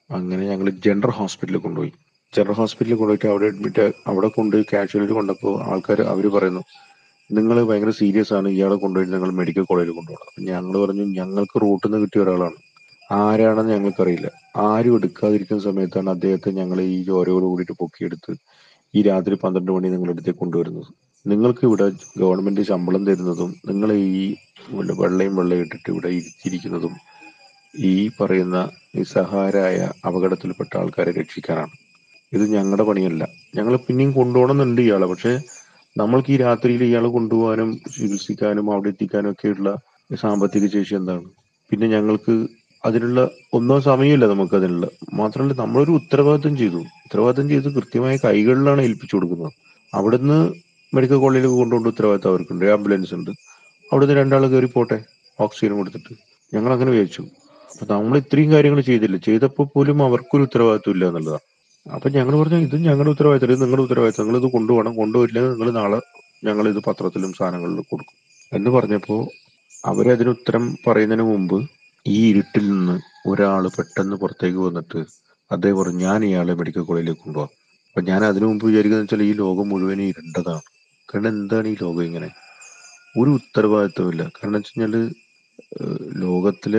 അങ്ങനെ ഞങ്ങൾ ജനറൽ ഹോസ്പിറ്റലിൽ കൊണ്ടുപോയി. ജനറൽ ഹോസ്പിറ്റലിൽ കൊണ്ടുപോയിട്ട് അവിടെ അഡ്മിറ്റ് അവിടെ കൊണ്ടുപോയി കാഷ്വാലിറ്റി കൊണ്ടപ്പോൾ ആൾക്കാർ അവർ പറയുന്നു നിങ്ങൾ ഭയങ്കര സീരിയസ് ആണ് ഇയാളെ കൊണ്ടുപോയി ഞങ്ങൾ മെഡിക്കൽ കോളേജിൽ കൊണ്ടുപോകണം. അപ്പം ഞങ്ങൾ പറഞ്ഞു ഞങ്ങൾക്ക് റൂട്ടിൽ നിന്ന് കിട്ടിയ ഒരാളാണ്. ആരാണെന്ന് ഞങ്ങൾക്കറിയില്ല. ആരും എടുക്കാതിരിക്കുന്ന സമയത്താണ് അദ്ദേഹത്തെ ഞങ്ങൾ ഈ ചോരയോട് കൂടിയിട്ട് പൊക്കിയെടുത്ത് ഈ രാത്രി പന്ത്രണ്ട് മണി നിങ്ങളുടെ അടുത്തേക്ക് കൊണ്ടുവരുന്നത്. നിങ്ങൾക്ക് ഇവിടെ ഗവൺമെന്റ് ശമ്പളം തരുന്നതും നിങ്ങൾ ഈ വെള്ളയും വെള്ളയും ഇട്ടിട്ട് ഇവിടെ ഇരുത്തിയിരിക്കുന്നതും ഈ പറയുന്ന നിസ്സഹായരായ അപകടത്തിൽപ്പെട്ട ആൾക്കാരെ രക്ഷിക്കാനാണ്. ഇത് ഞങ്ങളുടെ പണിയല്ല. ഞങ്ങൾ പിന്നെയും കൊണ്ടുപോകണമെന്നുണ്ട് ഇയാളെ. പക്ഷെ നമ്മൾക്ക് ഈ രാത്രിയിൽ ഇയാളെ കൊണ്ടുപോകാനും ചികിത്സിക്കാനും അവിടെ എത്തിക്കാനും ഒക്കെയുള്ള സാമ്പത്തിക ശേഷി എന്താണ്? പിന്നെ ഞങ്ങൾക്ക് അതിനുള്ള ഒന്നോ സമയമില്ല നമുക്ക് അതിനുള്ള. മാത്രമല്ല നമ്മളൊരു ഉത്തരവാദിത്വം ചെയ്തു. ഉത്തരവാദിത്വം ചെയ്ത് കൃത്യമായ കൈകളിലാണ് ഏൽപ്പിച്ചു കൊടുക്കുന്നത്. അവിടുന്ന് മെഡിക്കൽ കോളേജിലേക്ക് കൊണ്ടുകൊണ്ട് ഉത്തരവാദിത്തം അവർക്കുണ്ട്. ആംബുലൻസ് ഉണ്ട്. അവിടുന്ന് രണ്ടാൾ കയറി പോട്ടെ. ഓക്സിജൻ കൊടുത്തിട്ട്. ഞങ്ങൾ അങ്ങനെ വിചാരിച്ചു. അപ്പൊ നമ്മൾ ഇത്രയും കാര്യങ്ങൾ ചെയ്തില്ല. ചെയ്തപ്പോൾ പോലും അവർക്കൊരു ഉത്തരവാദിത്വം ഇല്ല എന്നുള്ളതാണ്. അപ്പൊ ഞങ്ങൾ പറഞ്ഞു ഇത് ഞങ്ങളുടെ ഉത്തരവാദിത്തം ഇത് നിങ്ങളുടെ ഉത്തരവാദിത്തം നിങ്ങൾ ഇത് കൊണ്ടുപോകണം. കൊണ്ടുപോയില്ലെങ്കിൽ നിങ്ങൾ നാളെ ഞങ്ങൾ ഇത് പത്രത്തിലും സാധനങ്ങളിലും കൊടുക്കും. എന്ന് പറഞ്ഞപ്പോ അവരതിന് ഉത്തരം പറയുന്നതിന് മുമ്പ് ഈ ഇരുട്ടിൽ നിന്ന് ഒരാൾ പെട്ടെന്ന് പുറത്തേക്ക് വന്നിട്ട് അദ്ദേഹം പറഞ്ഞു ഞാൻ ഇയാളെ മെഡിക്കൽ കോളേജിലേക്ക് കൊണ്ടുപോകാം. അപ്പൊ ഞാൻ അതിനു മുമ്പ് വിചാരിക്കുന്നത് വെച്ചാൽ ഈ ലോകം മുഴുവൻ ഇരുണ്ടതാണ്. കാരണം എന്താണ് ഈ ലോകം ഇങ്ങനെ? ഒരു ഉത്തരവാദിത്വമില്ല കാരണം വെച്ച് കഴിഞ്ഞാൽ ലോകത്തിൽ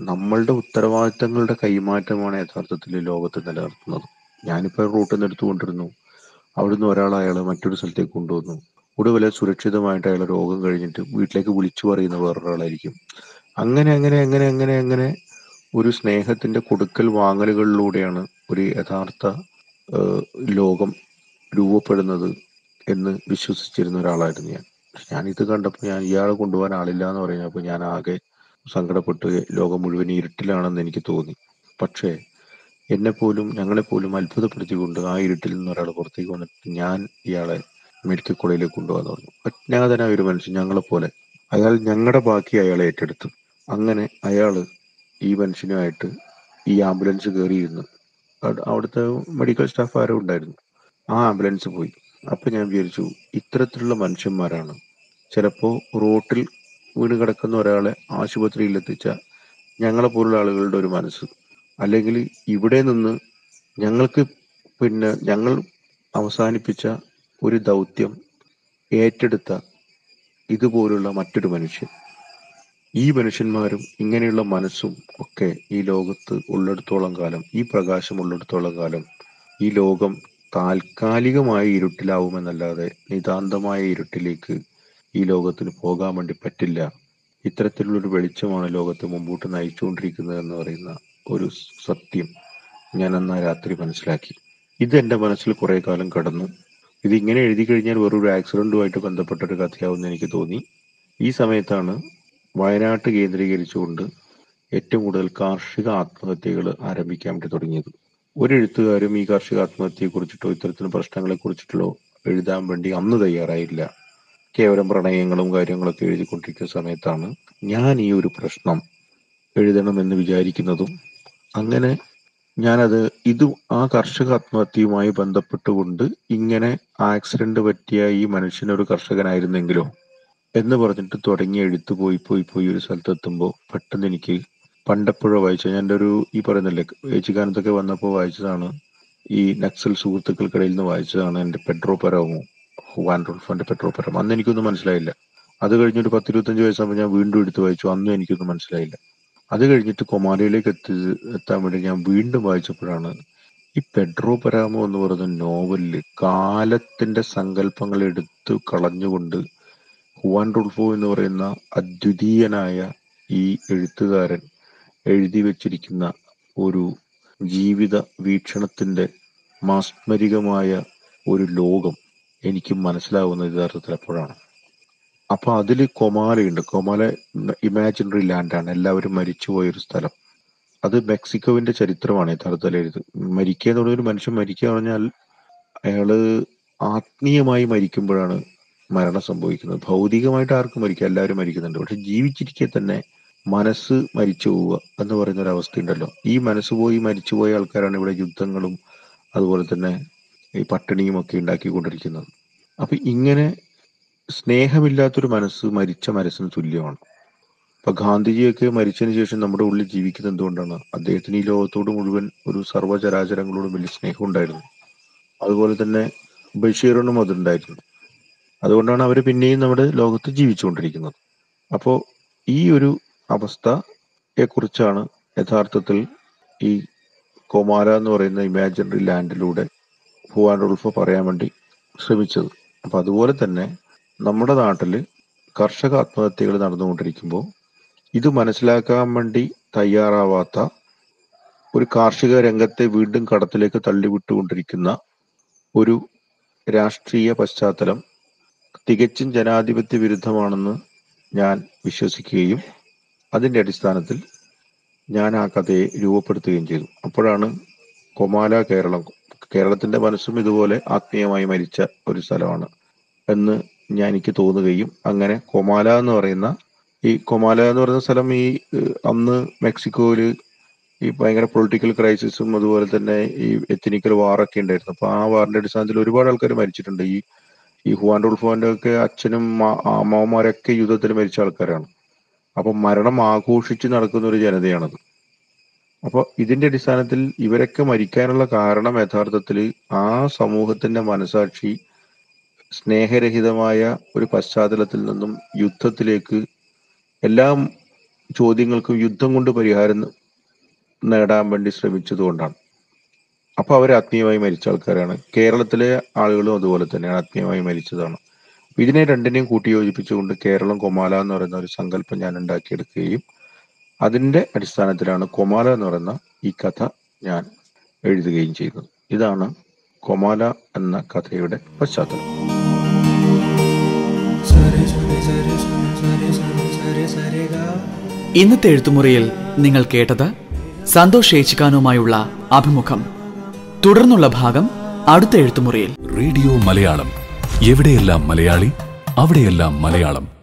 നമ്മളുടെ ഉത്തരവാദിത്തങ്ങളുടെ കൈമാറ്റമാണ് യഥാർത്ഥത്തിൽ ലോകത്തെ നിലനിർത്തുന്നത്. ഞാനിപ്പോ റൂട്ടിൽ നിന്ന് എടുത്തുകൊണ്ടിരുന്നു. അവിടുന്ന് ഒരാൾ അയാളെ മറ്റൊരു സ്ഥലത്തേക്ക് കൊണ്ടുവന്നു. ഒടുവിൽ സുരക്ഷിതമായിട്ട് അയാളെ രോഗം കഴിഞ്ഞിട്ട് വീട്ടിലേക്ക് വിളിച്ചു പറയുന്ന വേറൊരാളായിരിക്കും. അങ്ങനെ അങ്ങനെ അങ്ങനെ അങ്ങനെ അങ്ങനെ ഒരു സ്നേഹത്തിന്റെ കൊടുക്കൽ വാങ്ങലുകളിലൂടെയാണ് ഒരു യഥാർത്ഥ ലോകം രൂപപ്പെടുന്നത്. എന്ന് വിശ്വസിച്ചിരുന്ന ഒരാളായിരുന്നു ഞാൻ. ഞാൻ ഇത് കണ്ടപ്പോൾ ഞാൻ ഇയാളെ കൊണ്ടുപോകാൻ ആളില്ല എന്ന് പറഞ്ഞപ്പോൾ ഞാൻ ആകെ സങ്കടപ്പെട്ട് ലോകം മുഴുവൻ ഇരുട്ടിലാണെന്ന് എനിക്ക് തോന്നി. പക്ഷേ ഞങ്ങളെ പോലും അത്ഭുതപ്പെടുത്തിക്കൊണ്ട് ആ ഇരുട്ടിൽ നിന്ന് ഒരാൾ പുറത്തേക്ക് വന്നിട്ട് ഞാൻ ഇയാളെ മെഡിക്കൽ കോളേജിലേക്ക് കൊണ്ടുപോകാൻ പറഞ്ഞു അജ്ഞാതനായ ഒരു മനുഷ്യൻ ഞങ്ങളെപ്പോലെ. അയാൾ ഞങ്ങളുടെ ബാക്കി അയാളെ ഏറ്റെടുത്തു. അങ്ങനെ അയാൾ ഈ മനുഷ്യനുമായിട്ട് ഈ ആംബുലൻസ് കയറിയിരുന്നു. അവിടെ- അവിടുത്തെ മെഡിക്കൽ സ്റ്റാഫ് ആരും ഉണ്ടായിരുന്നു. ആ ആംബുലൻസ് പോയി. അപ്പൊ ഞാൻ വിചാരിച്ചു ഇത്തരത്തിലുള്ള മനുഷ്യന്മാരാണ്. ചിലപ്പോ റോട്ടിൽ വീണ് കിടക്കുന്ന ഒരാളെ ആശുപത്രിയിൽ എത്തിച്ച ഞങ്ങളെ പോലുള്ള ആളുകളുടെ ഒരു മനസ്സ്. അല്ലെങ്കിൽ ഇവിടെ നിന്ന് ഞങ്ങൾക്ക് പിന്നെ ഞങ്ങൾ അവസാനിപ്പിച്ച ഒരു ദൗത്യം ഏറ്റെടുത്ത ഇതുപോലുള്ള മറ്റൊരു മനുഷ്യൻ. ഈ മനുഷ്യന്മാരും ഇങ്ങനെയുള്ള മനസ്സും ഒക്കെ ഈ ലോകത്ത് ഉള്ളിടത്തോളം കാലം ഈ പ്രകാശം ഉള്ളിടത്തോളം കാലം ഈ ലോകം താൽക്കാലികമായ ഇരുട്ടിലാവുമെന്നല്ലാതെ നിതാന്തമായ ഇരുട്ടിലേക്ക് ഈ ലോകത്തിന് പോകാൻ വേണ്ടി പറ്റില്ല. ഇത്തരത്തിലുള്ളൊരു വെളിച്ചമാണ് ലോകത്തെ മുമ്പോട്ട് നയിച്ചുകൊണ്ടിരിക്കുന്നത് എന്ന് പറയുന്ന ഒരു സത്യം ഞാൻ അന്ന് രാത്രി മനസ്സിലാക്കി. ഇത് എന്റെ മനസ്സിൽ കുറെ കാലം കടന്നു. ഇത് ഇങ്ങനെ എഴുതി കഴിഞ്ഞാൽ വെറൊരു ആക്സിഡന്റുമായിട്ട് ബന്ധപ്പെട്ട ഒരു കഥയാവുമെന്ന് എനിക്ക് തോന്നി. ഈ സമയത്താണ് വയനാട്ട് കേന്ദ്രീകരിച്ചുകൊണ്ട് ഏറ്റവും കൂടുതൽ കാർഷിക ആത്മഹത്യകൾ ആരംഭിക്കാൻ വേണ്ടി തുടങ്ങിയത്. ഒരു എഴുത്തുകാരും ഈ കാർഷിക ആത്മഹത്യയെ കുറിച്ചിട്ടോ ഇത്തരത്തിലുള്ള പ്രശ്നങ്ങളെ കുറിച്ചിട്ടോ എഴുതാൻ വേണ്ടി അന്ന് തയ്യാറായില്ല. കേവലം പ്രണയങ്ങളും കാര്യങ്ങളൊക്കെ എഴുതിക്കൊണ്ടിരിക്കുന്ന സമയത്താണ് ഞാൻ ഈ ഒരു പ്രശ്നം എഴുതണമെന്ന് വിചാരിക്കുന്നതും. അങ്ങനെ ഞാനത് ഇത് ആ കർഷക ആത്മഹത്യയുമായി ബന്ധപ്പെട്ടുകൊണ്ട് ഇങ്ങനെ ആക്സിഡന്റ് പറ്റിയ ഈ മനുഷ്യനൊരു കർഷകനായിരുന്നെങ്കിലോ എന്ന് പറഞ്ഞിട്ട് തുടങ്ങി എഴുത്ത് പോയി പോയി പോയി ഒരു സ്ഥലത്തെത്തുമ്പോൾ പെട്ടെന്ന് എനിക്ക് പണ്ടെപ്പോഴോ വായിച്ച ഞാൻ എന്റെ ഒരു ഈ പറയുന്നില്ലേ ഏച്ചിക്കാനത്തൊക്കെ വന്നപ്പോൾ വായിച്ചതാണ്. ഈ നക്സൽ സുഹൃത്തുക്കൾക്കിടയിൽ നിന്ന് വായിച്ചതാണ് എന്റെ പെട്രോ പരമോ റോൾഫോന്റെ പെട്രോ പരം. അന്ന് എനിക്കൊന്നും മനസ്സിലായില്ല. അത് കഴിഞ്ഞൊരു പത്ത് ഇരുപത്തഞ്ച് വയസ്സാകുമ്പോൾ ഞാൻ വീണ്ടും എടുത്ത് വായിച്ചു. അന്നും എനിക്കൊന്നും മനസ്സിലായില്ല. അത് കഴിഞ്ഞിട്ട് കൊമാലയിലേക്ക് എത്തി എത്താൻ വേണ്ടി ഞാൻ വീണ്ടും വായിച്ചപ്പോഴാണ് ഈ പെഡ്രോ പരാമോ എന്ന് പറയുന്ന നോവലിൽ കാലത്തിന്റെ സങ്കല്പങ്ങൾ എടുത്തു കളഞ്ഞുകൊണ്ട് ഹുവാൻ റുൾഫോ എന്ന് പറയുന്ന അദ്വിതീയനായ ഈ എഴുത്തുകാരൻ എഴുതി വച്ചിരിക്കുന്ന ഒരു ജീവിത വീക്ഷണത്തിന്റെ മാസ്മരികമായ ഒരു ലോകം എനിക്ക് മനസ്സിലാവുന്നത് യഥാർത്ഥത്തിൽ അപ്പോഴാണ്. അപ്പൊ അതിൽ കൊമാലയുണ്ട്. Comala imaginary ലാൻഡാണ്. എല്ലാവരും മരിച്ചുപോയ ഒരു സ്ഥലം. അത് മെക്സിക്കോവിന്റെ ചരിത്രമാണ് യഥാർത്ഥത്തിൽ എഴുത്. മരിക്കുക ഒരു മനുഷ്യൻ മരിക്കുക പറഞ്ഞാൽ അയാൾ ആത്മീയമായി മരിക്കുമ്പോഴാണ് മരണം സംഭവിക്കുന്നത്. ഭൗതികമായിട്ട് ആർക്കും മരിക്കുക എല്ലാവരും മരിക്കുന്നുണ്ട്. പക്ഷെ ജീവിച്ചിരിക്കെ തന്നെ മനസ്സ് മരിച്ചു പോവുക എന്ന് പറയുന്ന ഒരു അവസ്ഥ ഉണ്ടല്ലോ ഈ മനസ്സ് പോയി മരിച്ചു പോയ ആൾക്കാരാണ് ഇവിടെ യുദ്ധങ്ങളും അതുപോലെ തന്നെ ഈ പട്ടിണിയും ഒക്കെ ഉണ്ടാക്കിക്കൊണ്ടിരിക്കുന്നത്. അപ്പൊ ഇങ്ങനെ സ്നേഹമില്ലാത്തൊരു മനസ്സ് മരിച്ച മനസ്സിന് തുല്യമാണ്. ഇപ്പൊ ഗാന്ധിജിയൊക്കെ മരിച്ചതിന് ശേഷം നമ്മുടെ ഉള്ളിൽ ജീവിക്കുന്നത് എന്തുകൊണ്ടാണ്? അദ്ദേഹത്തിന് ഈ ലോകത്തോട് മുഴുവൻ ഒരു സർവചരാചരങ്ങളോടും വലിയ സ്നേഹം ഉണ്ടായിരുന്നു. അതുപോലെ തന്നെ ബഷീറിനും അതുണ്ടായിരുന്നു. അതുകൊണ്ടാണ് അവർ പിന്നെയും നമ്മുടെ ലോകത്ത് ജീവിച്ചുകൊണ്ടിരിക്കുന്നത്. അപ്പോൾ ഈ ഒരു അവസ്ഥയെ കുറിച്ചാണ് യഥാർത്ഥത്തിൽ ഈ കോമാല എന്ന് പറയുന്ന ഇമാജിനറി ലാൻഡിലൂടെ ഹുവാൻ റുൾഫ് പറയാൻ വേണ്ടി ശ്രമിച്ചത്. അപ്പൊ അതുപോലെ തന്നെ നമ്മുടെ നാട്ടിൽ കർഷക ആത്മഹത്യകൾ നടന്നുകൊണ്ടിരിക്കുമ്പോൾ ഇത് മനസ്സിലാക്കാൻ വേണ്ടി തയ്യാറാവാത്ത ഒരു കാർഷിക രംഗത്തെ വീണ്ടും കടത്തിലേക്ക് തള്ളിവിട്ടുകൊണ്ടിരിക്കുന്ന ഒരു രാഷ്ട്രീയ പശ്ചാത്തലം തികച്ചും ജനാധിപത്യ വിരുദ്ധമാണെന്ന് ഞാൻ വിശ്വസിക്കുകയും അതിന്റെ അടിസ്ഥാനത്തിൽ ഞാൻ ആ കഥയെ രൂപപ്പെടുത്തുകയും ചെയ്തു. അപ്പോഴാണ് കൊമാല കേരളം കേരളത്തിന്റെ മനസ്സും ഇതുപോലെ ആത്മീയമായി മരിച്ച ഒരു സ്ഥലമാണ് എന്ന് ഞാൻ എനിക്ക് തോന്നുകയും അങ്ങനെ കൊമാല എന്ന് പറയുന്ന ഈ കൊമാല എന്ന് പറയുന്ന സ്ഥലം ഈ അന്ന് മെക്സിക്കോയിൽ ഈ ഭയങ്കര പൊളിറ്റിക്കൽ ക്രൈസിസും അതുപോലെ തന്നെ ഈ എത്തിനിക്കൽ വാറൊക്കെ ഉണ്ടായിരുന്നു. അപ്പൊ ആ വാറിന്റെ അടിസ്ഥാനത്തിൽ ഒരുപാട് ആൾക്കാർ മരിച്ചിട്ടുണ്ട്. ഈ ഈ ഹുവാൻ റോൾഫോന്റെ ഒക്കെ അച്ഛനും അമ്മാവന്മാരൊക്കെ യുദ്ധത്തിൽ മരിച്ച ആൾക്കാരാണ്. അപ്പൊ മരണം ആഘോഷിച്ച് നടക്കുന്ന ഒരു ജനതയാണത്. അപ്പോൾ ഇതിന്റെ അടിസ്ഥാനത്തിൽ ഇവരൊക്കെ മരിക്കാനുള്ള കാരണം യഥാർത്ഥത്തിൽ ആ സമൂഹത്തിന്റെ മനസാക്ഷി സ്നേഹരഹിതമായ ഒരു പശ്ചാത്തലത്തിൽ നിന്നും യുദ്ധത്തിലേക്ക് എല്ലാ ചോദ്യങ്ങൾക്കും യുദ്ധം കൊണ്ട് പരിഹാരം നേടാൻ വേണ്ടി ശ്രമിച്ചതുകൊണ്ടാണ്. അപ്പൊ അവർ ആത്മീയമായി മരിച്ച ആൾക്കാരാണ്. കേരളത്തിലെ ആളുകളും അതുപോലെ തന്നെയാണ് ആത്മീയമായി മരിച്ചതാണ്. ഇതിനെ രണ്ടിനെയും കൂട്ടി യോജിപ്പിച്ചുകൊണ്ട് കേരളം കൊമാല എന്ന് പറയുന്ന ഒരു സങ്കല്പം ഞാൻ ഉണ്ടാക്കിയെടുക്കുകയും അതിന്റെ അടിസ്ഥാനത്തിലാണ് കൊമാല എന്ന് പറയുന്ന ഈ കഥ ഞാൻ എഴുതുകയും ചെയ്തത്. ഇതാണ് കൊമാല എന്ന കഥയുടെ പശ്ചാത്തലം. ഇന്നത്തെ എഴുത്തുമുറിയിൽ നിങ്ങൾ കേട്ടത് സന്തോഷ് ഏച്ചിക്കാനുമായുള്ള അഭിമുഖം. തുടർന്നുള്ള ഭാഗം അടുത്ത എഴുത്തുമുറിയിൽ. റേഡിയോ മലയാളം. എവിടെയെല്ലാം മലയാളി അവിടെയെല്ലാം മലയാളം.